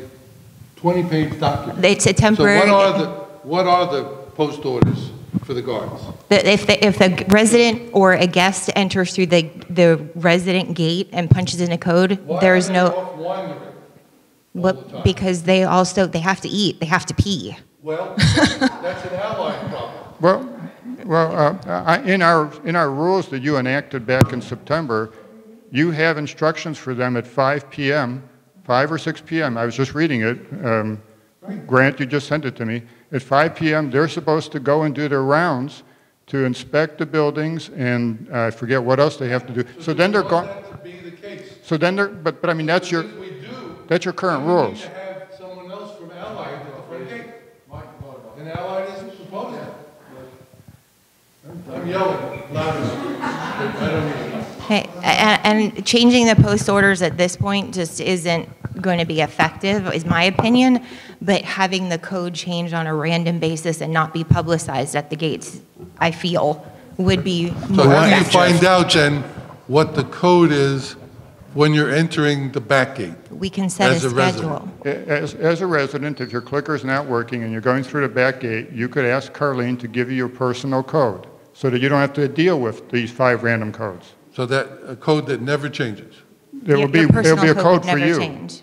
20-page document. It's a temporary- So what are the, what are the post orders for the guards? That if the, if the resident or a guest enters through the, the resident gate and punches in a code, there is no, Off wandering. what, because they also, they have to eat, they have to pee. Well, that's an allied problem. Well, well, uh, I- in our, in our rules that you enacted back in September, you have instructions for them at 5 PM, 5 or 6 PM, I was just reading it. um, Grant, you just sent it to me. At 5 PM, they're supposed to go and do their rounds to inspect the buildings, and uh, I forget what else they have to do. So then they're gone, That to be the case. so then they're, but, but I mean, that's your, do, that's your current then we need rules. to have someone else from Allied at the front gate. And Allied isn't proposing it. I'm yelling loud enough. I don't mean to. Okay, and, and changing the post orders at this point just isn't going to be effective, is my opinion, but having the code change on a random basis and not be publicized at the gates, I feel, would be more So how do you effective. find out, Jen, what the code is when you're entering the back gate? We can set a as a resident? schedule. As, as a resident, if your clicker's not working and you're going through the back gate, you could ask Carlene to give you your personal code, so that you don't have to deal with these five random codes. So that, a code that never changes? There will be, there'll be a personal code for you. change.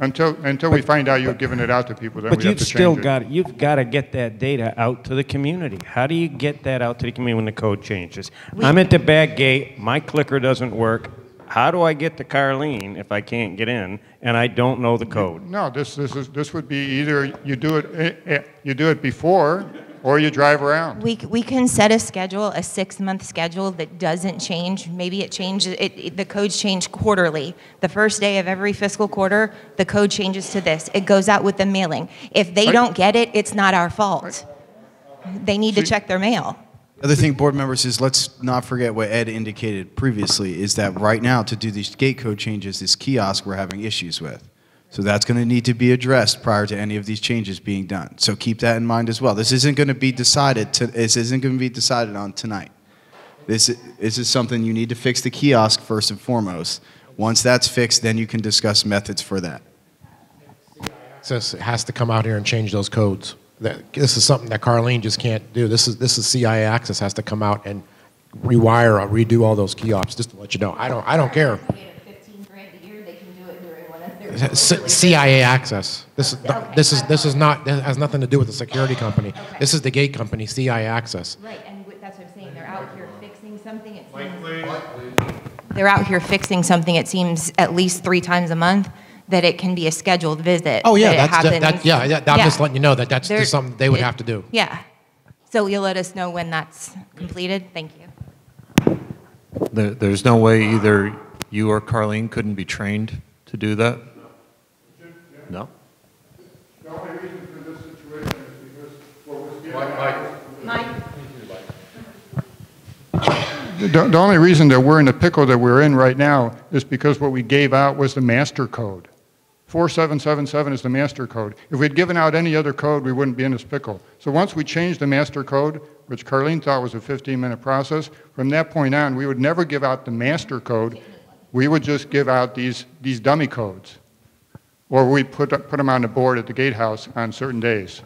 Until, until we find out you've given it out to people, then But we have you've to still change it. got, you've got to get that data out to the community. How do you get that out to the community when the code changes? We- I'm at the back gate, my clicker doesn't work. How do I get to Carlene if I can't get in and I don't know the code? No, this, this is, this would be either you do it, eh, eh, you do it before, or you drive around. We, we can set a schedule, a six-month schedule that doesn't change. Maybe it changes, it, it- the codes change quarterly. The first day of every fiscal quarter, the code changes to this. It goes out with the mailing. If they Right. don't get it, it's not our fault. They need to check their mail. The other thing, board members, is let's not forget what Ed indicated previously, is that right now, to do these gate code changes, this kiosk we're having issues with. So that's going to need to be addressed prior to any of these changes being done. So keep that in mind as well. This isn't going to be decided, to, this isn't going to be decided on tonight. This, this is something you need to fix the kiosk first and foremost. Once that's fixed, then you can discuss methods for that. Access has to come out here and change those codes. That, this is something that Carlene just can't do. This is, this is CIA Access has to come out and rewire or redo all those kiosks, just to let you know. I don't, I don't care. C- CIA Access. This is, this is, this is not, this has nothing to do with the security company. This is the gate company, CIA Access. Right, and that's what I'm saying, they're out here fixing something, it seems. They're out here fixing something, it seems, at least three times a month, that it can be a scheduled visit. Oh, yeah, that it that's, that, happens- yeah, yeah, I'm just letting you know that that's There- just something they would it- have to do. Yeah. So you'll let us know when that's completed? Thank you. There, there's no way either you or Carlene couldn't be trained to do that? No? The only reason for this situation is because what was given Mike? The, the only reason that we're in the pickle that we're in right now is because what we gave out was the master code. 4777 is the master code. If we'd given out any other code, we wouldn't be in this pickle. So once we changed the master code, which Carlene thought was a 15-minute process, from that point on, we would never give out the master code. We would just give out these, these dummy codes. Or we put, put them on the board at the gatehouse on certain days.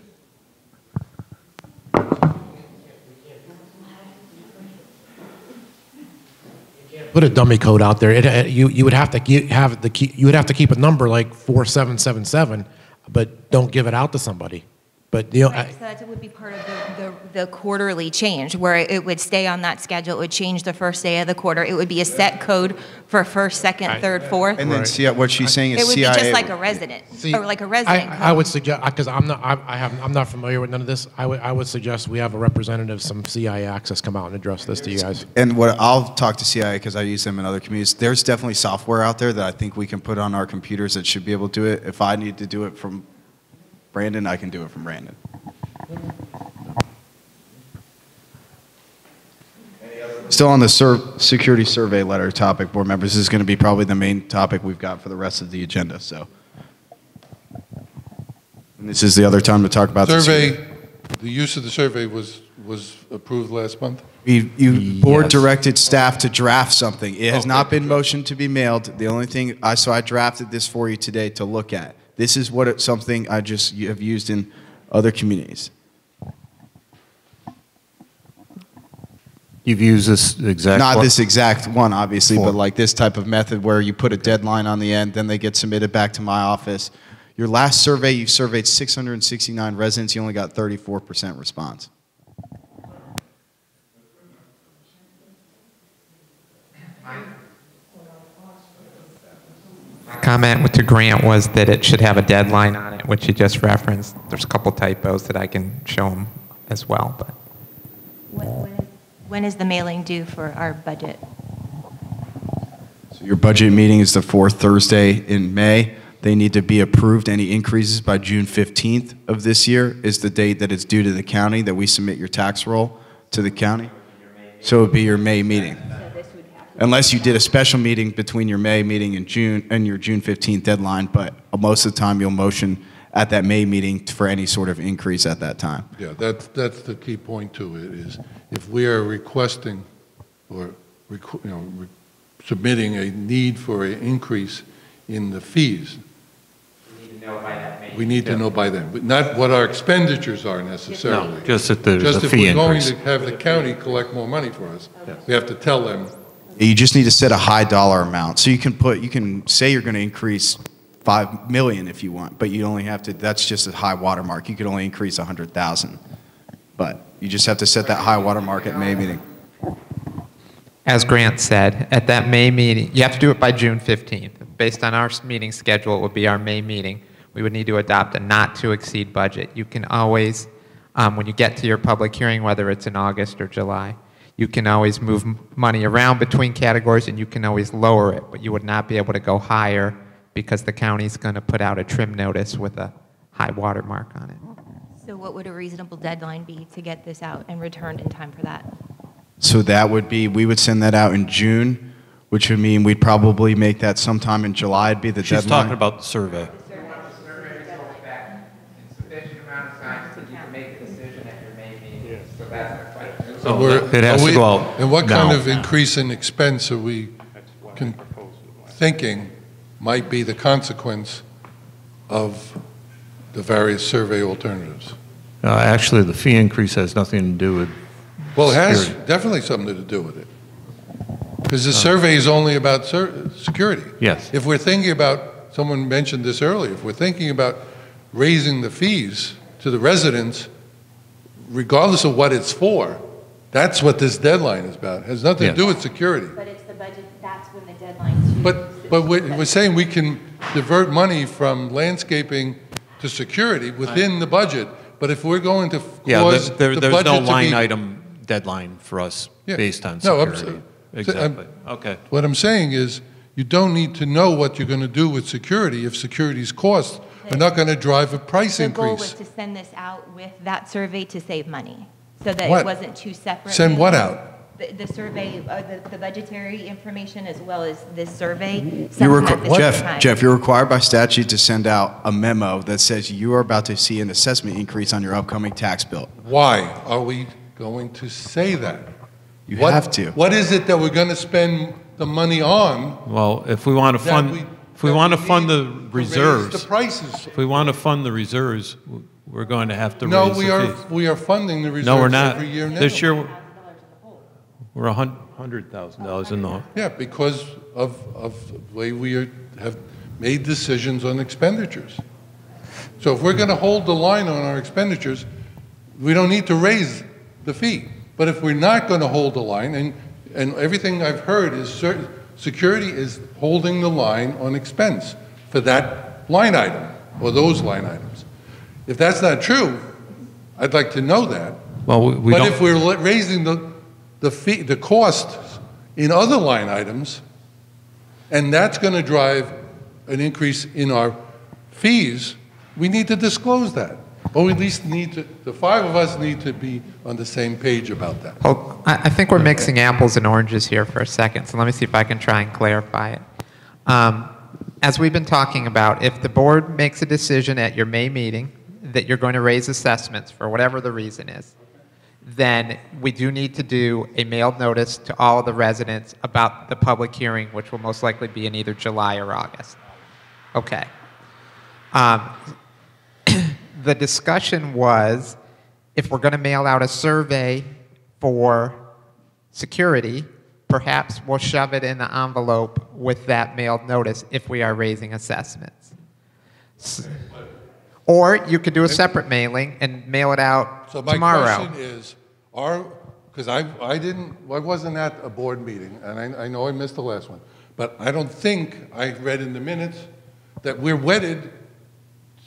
Put a dummy code out there. It, it- you, you would have to ge- have the key, you would have to keep a number like 4777, but don't give it out to somebody. But, you know, I- Right, so that would be part of the, the, the quarterly change, where it would stay on that schedule, it would change the first day of the quarter. It would be a set code for first, second, third, fourth. And then see what she's saying is it would be just like a resident, See, or like a resident I would suggest, because I'm not, I, I have, I'm not familiar with none of this. I would, I would suggest we have a representative, some CIA access come out and address this to you guys. And what I'll talk to CIA because I use them in other communities. There's definitely software out there that I think we can put on our computers that should be able to do it. If I need to do it from Brandon, I can do it from Brandon. Still on the sur- security survey letter topic, board members, this is going to be probably the main topic we've got for the rest of the agenda. So, And this is the other time to talk about the Survey, the use of the survey was, was approved last month? You, you board directed staff to draft something. It has not been motioned to be mailed. The only thing, I, so I drafted this for you today to look at. This is what, it- something I just have used in other communities. You've used this exact. Not one- this exact one, obviously, but like this type of method where you put a deadline on the end, then they get submitted back to my office. Your last survey, you surveyed 669 residents, you only got 34% response. Comment with the Grant was that it should have a deadline on it, which you just referenced. There's a couple typos that I can show them as well, but. When is the mailing due for our budget? So your budget meeting is the fourth Thursday in May. They need to be approved. Any increases by June 15th of this year is the date that it's due to the county, that we submit your tax roll to the county. So it would be your May meeting. Unless you did a special meeting between your May meeting and June, and your June 15th deadline, but most of the time you'll motion at that May meeting for any sort of increase at that time. Yeah, that's, that's the key point to it, is if we are requesting or, requ- you know, re- submitting a need for an increase in the fees, we need to know by then, but not what our expenditures are necessarily. No, just that there's Just a if fee we're going to have the county collect more money for us, we have to tell them, You just need to set a high dollar amount. So you can put, you can say you're going to increase 5 million if you want, but you only have to, that's just a high watermark. You could only increase 100,000. But you just have to set that high watermark at May meeting. As Grant said, at that May meeting, you have to do it by June 15th. Based on our meeting schedule, it would be our May meeting. We would need to adopt a not-to-exceed budget. You can always, um, when you get to your public hearing, whether it's in August or July, you can always move money around between categories, and you can always lower it, but you would not be able to go higher because the county's going to put out a trim notice with a high water mark on it. So what would a reasonable deadline be to get this out and returned in time for that? So that would be, we would send that out in June, which would mean we'd probably make that sometime in July would be the She's deadline. talking about the survey. We're- It has to we- go out And what kind now. of increase in expense are we thinking might be the consequence of the various survey alternatives? Uh, Actually, the fee increase has nothing to do with. Well, it has security. definitely something to do with it. Because the survey is only about security. Yes. If we're thinking about, someone mentioned this earlier, if we're thinking about raising the fees to the residents, regardless of what it's for, that's what this deadline is about. It has nothing to do with security. But it's the budget, that's when the deadline But, but we're, we're saying we can divert money from landscaping to security within the budget, but if we're going to Yeah, cause there- the there's budget no to line be- item deadline for us Yeah. based on No, I'm security. s- Exactly. I'm- Okay. What I'm saying is, you don't need to know what you're going to do with security if security's costs are not going to drive a price The goal was increase. to send this out with that survey to save money, so that What? it wasn't two separate. Send what meetings. out? The, the survey, uh, the, the budgetary information as well as this survey. You're sent requ- at the same Jeff, time. Jeff, you're required by statute to send out a memo that says you are about to see an assessment increase on your upcoming tax bill. Why are we going to say that? You What- have to. What is it that we're going to spend the money on? Well, if we want to That fund, we- if we want to fund the raise reserves. the prices. If we want to fund the reserves, w- we're going to have to raise No, the we are, fees. we are funding the No, we're reserves not. every year now. This year, we're a hun- hundred thousand dollars in the oh, hole. Yeah, because of, of the way we are, have made decisions on expenditures. So if we're going to hold the line on our expenditures, we don't need to raise the fee. But if we're not going to hold the line, and, and everything I've heard is certain, security is holding the line on expense for that line item, or those line items. If that's not true, I'd like to know that. Well, we- we But don't- if we're raising the, the fee, the costs in other line items, and that's going to drive an increase in our fees, we need to disclose that. Or we at least need to, the five of us need to be on the same page about that. Well, I, I think we're mixing apples and oranges here for a second, so let me see if I can try and clarify it. Um, as we've been talking about, if the board makes a decision at your May meeting that you're going to raise assessments for whatever the reason is, then we do need to do a mailed notice to all of the residents about the public hearing, which will most likely be in either July or August. Okay. Um, the discussion was if we're going to mail out a survey for security, perhaps we'll shove it in the envelope with that mailed notice if we are raising assessments. S- Or you could do a separate mailing and mail it out So my tomorrow. question is, are, because I, I didn't, I wasn't at a board meeting, and I, I know I missed the last one, but I don't think I read in the minutes that we're wedded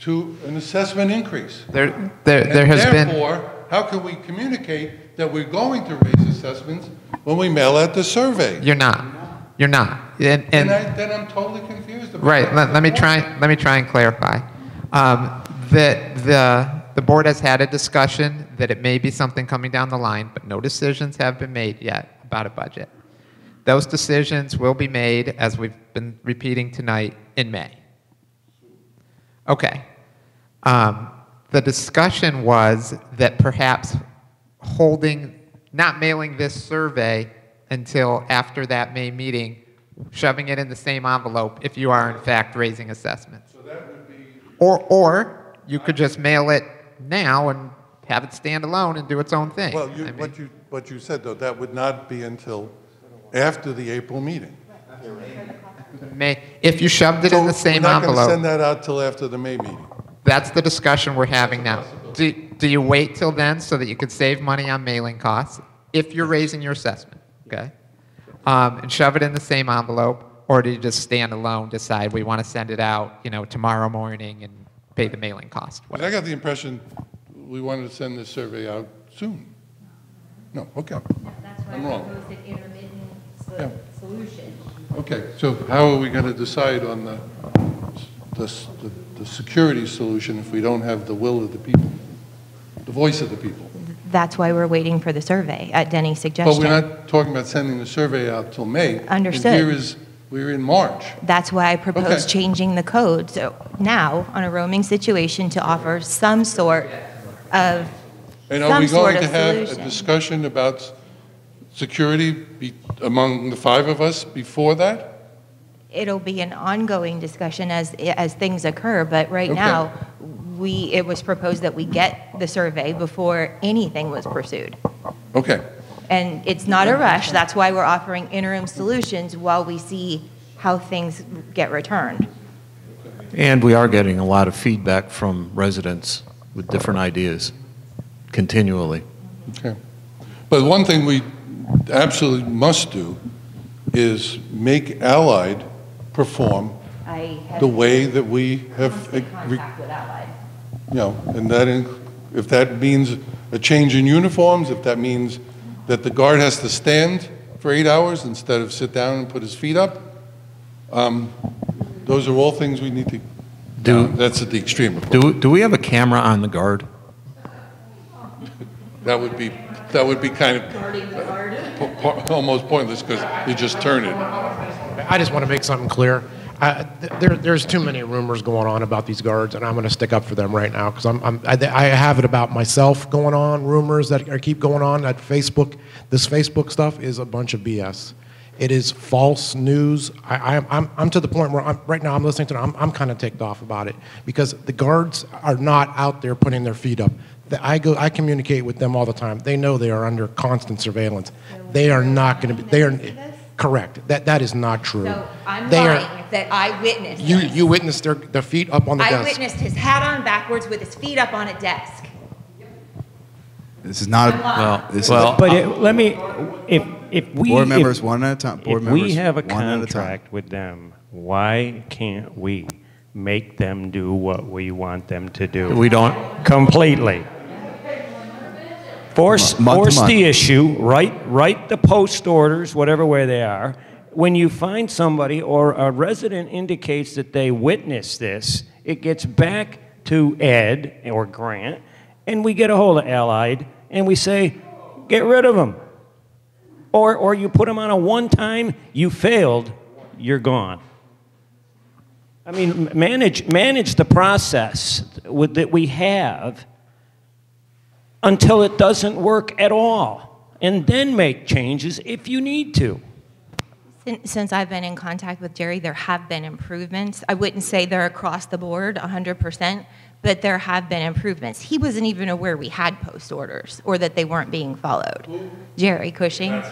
to an assessment increase. There, there, there has And been. therefore, how can we communicate that we're going to raise assessments when we mail out the survey? You're not. You're not. And, Then and I, then I'm totally confused about Right, let, let me try, let me try and clarify. Um, that the, the board has had a discussion that it may be something coming down the line, but no decisions have been made yet about a budget. Those decisions will be made, as we've been repeating tonight, in May. Okay. Um, the discussion was that perhaps holding, not mailing this survey until after that May meeting, shoving it in the same envelope if you are in fact raising assessments. Or, or you could just mail it now and have it stand alone and do its own thing. Well, you, what you, what you said, though, that would not be until after the April meeting. May, if you shoved it in the same We're not going to envelope. send that out till after the May meeting. That's the discussion we're having now. Do, do you wait till then so that you could save money on mailing costs if you're raising your assessment, okay? Um, and shove it in the same envelope, or do you just stand alone, decide we want to send it out, you know, tomorrow morning and pay the mailing cost? But I got the impression we wanted to send this survey out soon. No, okay. I'm wrong. Yeah. solution. Okay, so how are we going to decide on the, the, the- the security solution if we don't have the will of the people, the voice of the people? That's why we're waiting for the survey, at Denny's suggestion. But suggestion. we're not talking about sending the survey out till May. Understood. And here is, we're in March. That's why I propose Okay. changing the code, so now, on a roaming situation, to offer some sort of, And are we going to have a discussion about security be- among the five of us before that? It'll be an ongoing discussion as, as things occur, but right Okay. now, we, it was proposed that we get the survey before anything was pursued. Okay. And it's not a rush, that's why we're offering interim solutions while we see how things get returned. And we are getting a lot of feedback from residents with different ideas continually. Okay. But one thing we absolutely must do is make Allied perform I the way that we have, constant re- with Allied. you know, and that, in- if that means a change in uniforms, if that means that the guard has to stand for eight hours instead of sit down and put his feet up, um, those are all things we need to, Do- that's at the extreme. of course. Do, do we have a camera on the guard? That would be, that would be kind of po- po- almost pointless because you just turn it. I just want to make something clear. I- There, there's too many rumors going on about these guards, and I'm going to stick up for them right now because I'm, I'm, I I have it about myself going on, rumors that are, keep going on. That Facebook, this Facebook stuff is a bunch of BS. It is false news. I, I, I'm, I'm to the point where I'm, right now I'm listening to it. I'm, I'm kind of ticked off about it because the guards are not out there putting their feet up. The- I go, I communicate with them all the time. They know they are under constant surveillance. They are not going to be. They are correct. That that is not true. So I'm They are- lying that I witnessed You, this. you witnessed their, their feet up on the I desk. I witnessed his hat on backwards with his feet up on a desk. This is not, I'm a- well. this is. But it, let me, if, if we. Board if- members, one at a time. Board If we members, have a one at a time. contract with them, why can't we make them do what we want them to do? We don't. Completely. Force, Month force month. the issue, write, write the post orders, whatever way they are. When you find somebody or a resident indicates that they witnessed this, it gets back to Ed or Grant, and we get a hold of Allied, and we say, get rid of them. Or, or you put them on a one time, you failed, you're gone. I mean, manage, manage the process. with, that we have until it doesn't work at all, and then make changes if you need to. Since I've been in contact with Jerry, there have been improvements. I wouldn't say they're across the board 100%, but there have been improvements. He wasn't even aware we had post orders or that they weren't being followed. Jerry Cushing.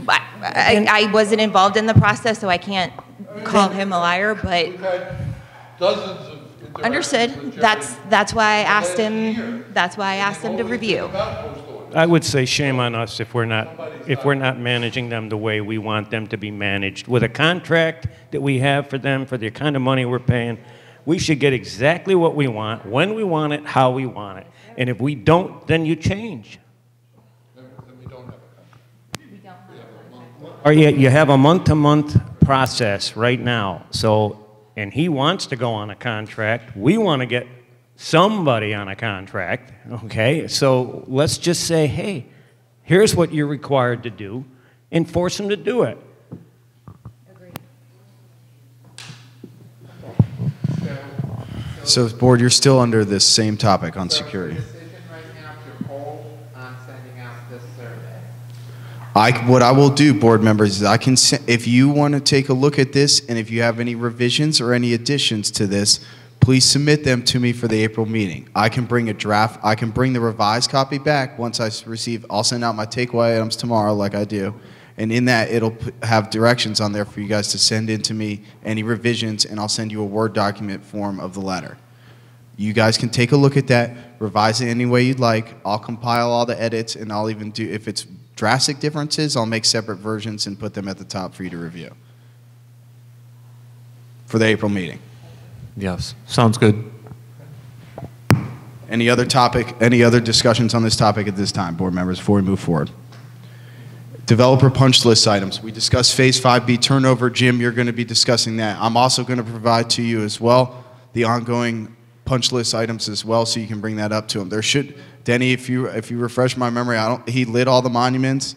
But I, I wasn't involved in the process, so I can't call him a liar, but Dozens of understood. That's, that's why I asked him, that's why I asked him to review. I would say shame on us if we're not, if we're not managing them the way we want them to be managed. With a contract that we have for them, for the kind of money we're paying, we should get exactly what we want, when we want it, how we want it. And if we don't, then you change. Or you, you have a month-to-month process right now, so, and he wants to go on a contract, we want to get somebody on a contract, okay? So let's just say, hey, here's what you're required to do, and force him to do it. So, board, you're still under this same topic on security. I, what I will do, board members, is I can, if you want to take a look at this, and if you have any revisions or any additions to this, please submit them to me for the April meeting. I can bring a draft, I can bring the revised copy back once I receive, I'll send out my takeaway items tomorrow, like I do. And in that, it'll have directions on there for you guys to send in to me, any revisions, and I'll send you a Word document form of the letter. You guys can take a look at that, revise it any way you'd like. I'll compile all the edits, and I'll even do, if it's drastic differences, I'll make separate versions and put them at the top for you to review. For the April meeting. Yes, sounds good. Any other topic, any other discussions on this topic at this time, board members, before we move forward? Developer punch list items. We discussed Phase 5B turnover. Jim, you're going to be discussing that. I'm also going to provide to you as well the ongoing punch list items as well, so you can bring that up to them. There should, Denny, if you, if you refresh my memory, I don't, he lit all the monuments.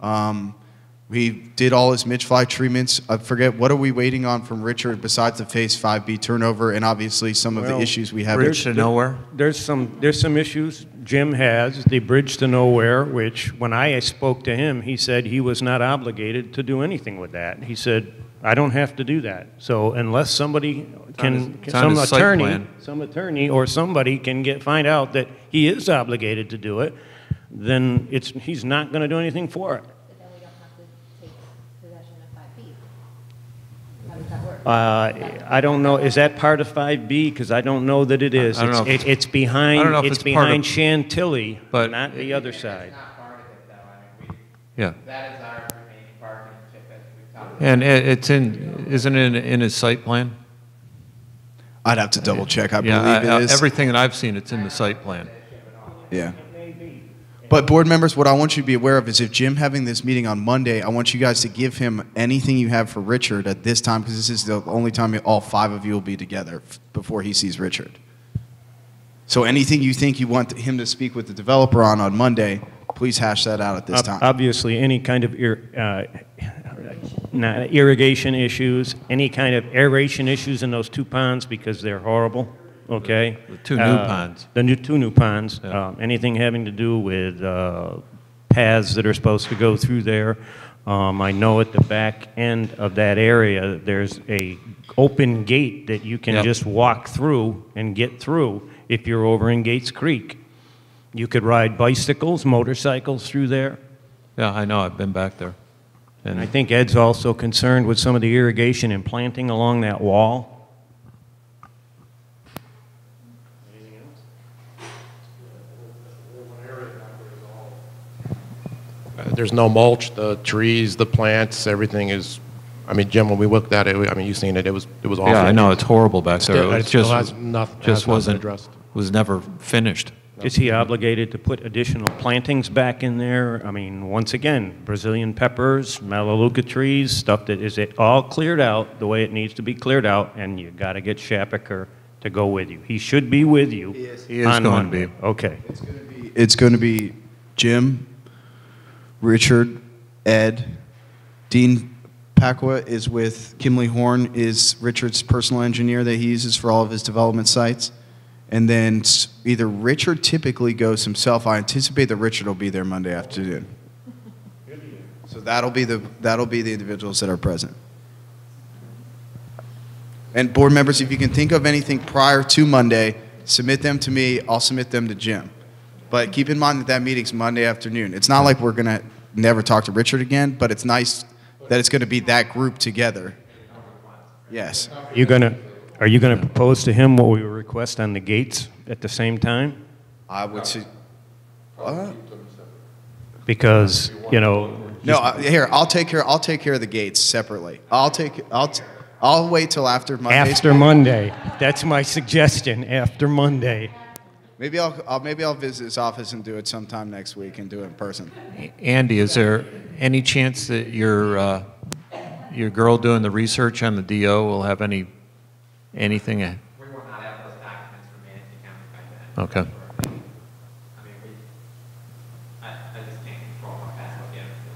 Um, He did all his midge fly treatments. I forget, what are we waiting on from Richard besides the Phase 5B turnover and obviously some of the issues we have? bridge to nowhere. There's some, there's some issues Jim has, the bridge to nowhere, which when I spoke to him, he said he was not obligated to do anything with that. He said, I don't have to do that. So unless somebody can, his- some attorney, some attorney or somebody can get, find out that he is obligated to do it, then it's, he's not gonna do anything for it. Uh, I don't know, is that part of 5B? Because I don't know that it is. I don't know It's- if- it- It's I don't behind, know if it's it's part of- behind Chantilly, but- not the other side. Yeah. That is our remaining bargaining chip as we talked And it's in, isn't it in, in his site plan? I'd have to double check. I Yeah, believe I- it is. Everything that I've seen, it's in the site plan. Yeah. But board members, what I want you to be aware of is if Jim having this meeting on Monday, I want you guys to give him anything you have for Richard at this time because this is the only time all five of you will be together before he sees Richard. So anything you think you want him to speak with the developer on on Monday, please hash that out at this time. Obviously, any kind of ir- uh, not irrigation issues, any kind of aeration issues in those two ponds because they're horrible, okay? The two new Uh, ponds. The new, two new ponds. Um, Anything having to do with uh, paths that are supposed to go through there. Um, I know at the back end of that area, there's a open gate that you can Yep. just walk through and get through if you're over in Gates Creek. You could ride bicycles, motorcycles through there. Yeah, I know, I've been back there. And I think Ed's also concerned with some of the irrigation and planting along that wall. Uh, There's no mulch, the trees, the plants, everything is, I mean, Jim, when we looked at it, I mean, you've seen it, it was, it was awful. Yeah, I know, it's horrible back there. Still- It it still just- has noth- has Just not been wasn't, addressed. was never finished. Is he obligated to put additional plantings back in there? I mean, once again, Brazilian peppers, melaleuca trees, stuff that, is it all cleared out the way it needs to be cleared out? And you got to get Shapaker to go with you. He should be with you. He He is going to be. Okay. It's going to be Jim, Richard, Ed, Dean Pacwa is with Kimley Horn is Richard's personal engineer that he uses for all of his development sites, And then either Richard typically goes himself. I anticipate that Richard will be there Monday afternoon. So that'll be the, that'll be the individuals that are present. And board members, if you can think of anything prior to Monday, submit them to me. I'll submit them to Jim. But keep in mind that that meeting's Monday afternoon. It's not like we're going to never talk to Richard again, but it's nice that it's going to be that group together. Yes. You're gonna, are you gonna propose to him what we request on the gates at the same time? I would say. Uh, Because, you know. no, uh, here I'll take care. I'll take care of the gates separately. I'll take. I'll. T- I'll wait till after Monday. After Monday. That's my suggestion, after Monday. Maybe I'll, I'll. Maybe I'll visit his office and do it sometime next week and do it in person. Andy, is there any chance that your, uh, your girl doing the research on the DO will have any, anything? We will not have those documents from Manatee County by then. Okay.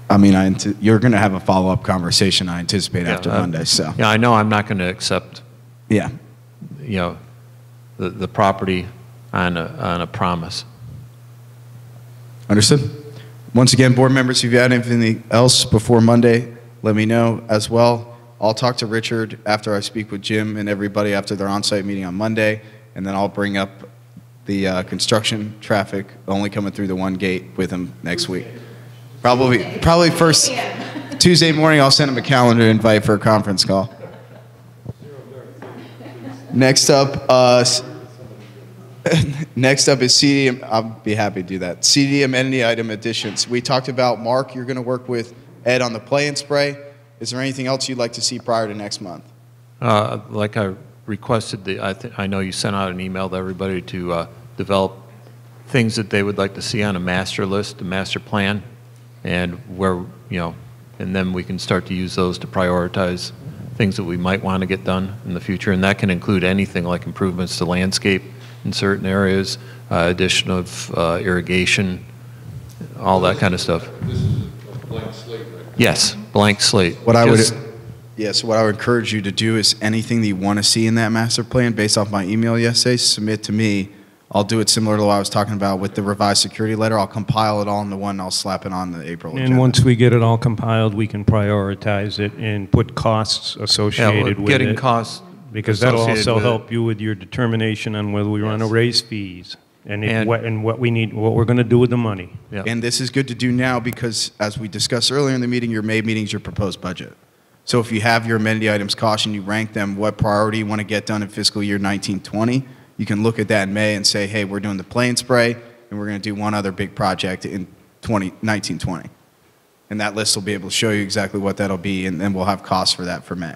I mean, I, you're going to have a follow up conversation. I anticipate after uh, Monday. So. Yeah, I know I'm not going to accept, Yeah. you know, the, the property on a, on a promise. Understood. Once again, board members, if you had anything else before Monday, let me know as well. I'll talk to Richard after I speak with Jim and everybody after their on-site meeting on Monday, and then I'll bring up the uh, construction traffic only coming through the one gate with him next week. Probably, probably first Tuesday morning. I'll send him a calendar invite for a conference call. Next up, uh, Next up is CDM. I'll be happy to do that. CDM amenity item additions. We talked about Mark. You're going to work with Ed on the play and spray. Is there anything else you'd like to see prior to next month? Uh, Like I requested, the, I, thi- I know you sent out an email to everybody to uh, develop things that they would like to see on a master list, a master plan, and where, you know, and then we can start to use those to prioritize things that we might want to get done in the future. And that can include anything like improvements to landscape in certain areas, uh, addition of uh, irrigation, all that kind of stuff. This is a blank slate, right? Yes, blank slate. What I would, Just- yes, what I would encourage you to do is anything that you want to see in that master plan, based off my email yesterday, submit to me. I'll do it similar to what I was talking about with the revised security letter. I'll compile it all into one. and I'll slap it on the April And agenda. once we get it all compiled, we can prioritize it and put costs associated with it. getting costs Because that'll also with it. help you with your determination on whether we want to raise fees and if And- what, and what we need, what we're going to do with the money. And this is good to do now because, as we discussed earlier in the meeting, your May meeting is your proposed budget. So if you have your amenity items caution, you rank them, what priority you want to get done in fiscal year 1920, you can look at that in May and say, hey, we're doing the plane spray, and we're going to do one other big project in 20, 1920. And that list will be able to show you exactly what that'll be, and then we'll have costs for that for May.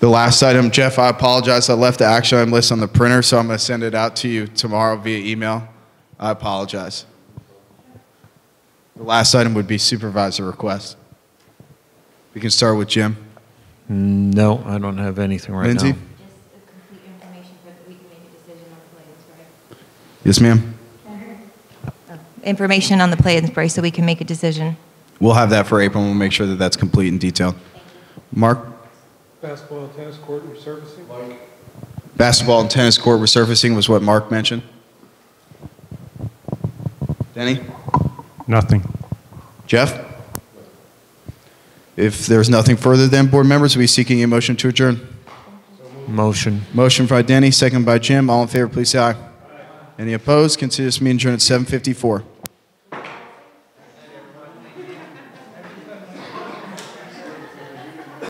The last item, Jeff, I apologize. I left the action item list on the printer, so I'm going to send it out to you tomorrow via email. I apologize. The last item would be supervisor request. We can start with Jim. No, I don't have anything right Lindsay? now. Yes, ma'am. Uh, information on the play and spray so we can make a decision. We'll have that for April, and we'll make sure that that's complete and detailed. Mark? Basketball and tennis court resurfacing? Basketball and tennis court resurfacing was what Mark mentioned. Denny? Nothing. Jeff? If there's nothing further, then board members, are we seeking a motion to adjourn? Motion. Motion by Denny, second by Jim. All in favor, please say aye. Any opposed? Consider this meeting adjourned at 7:54.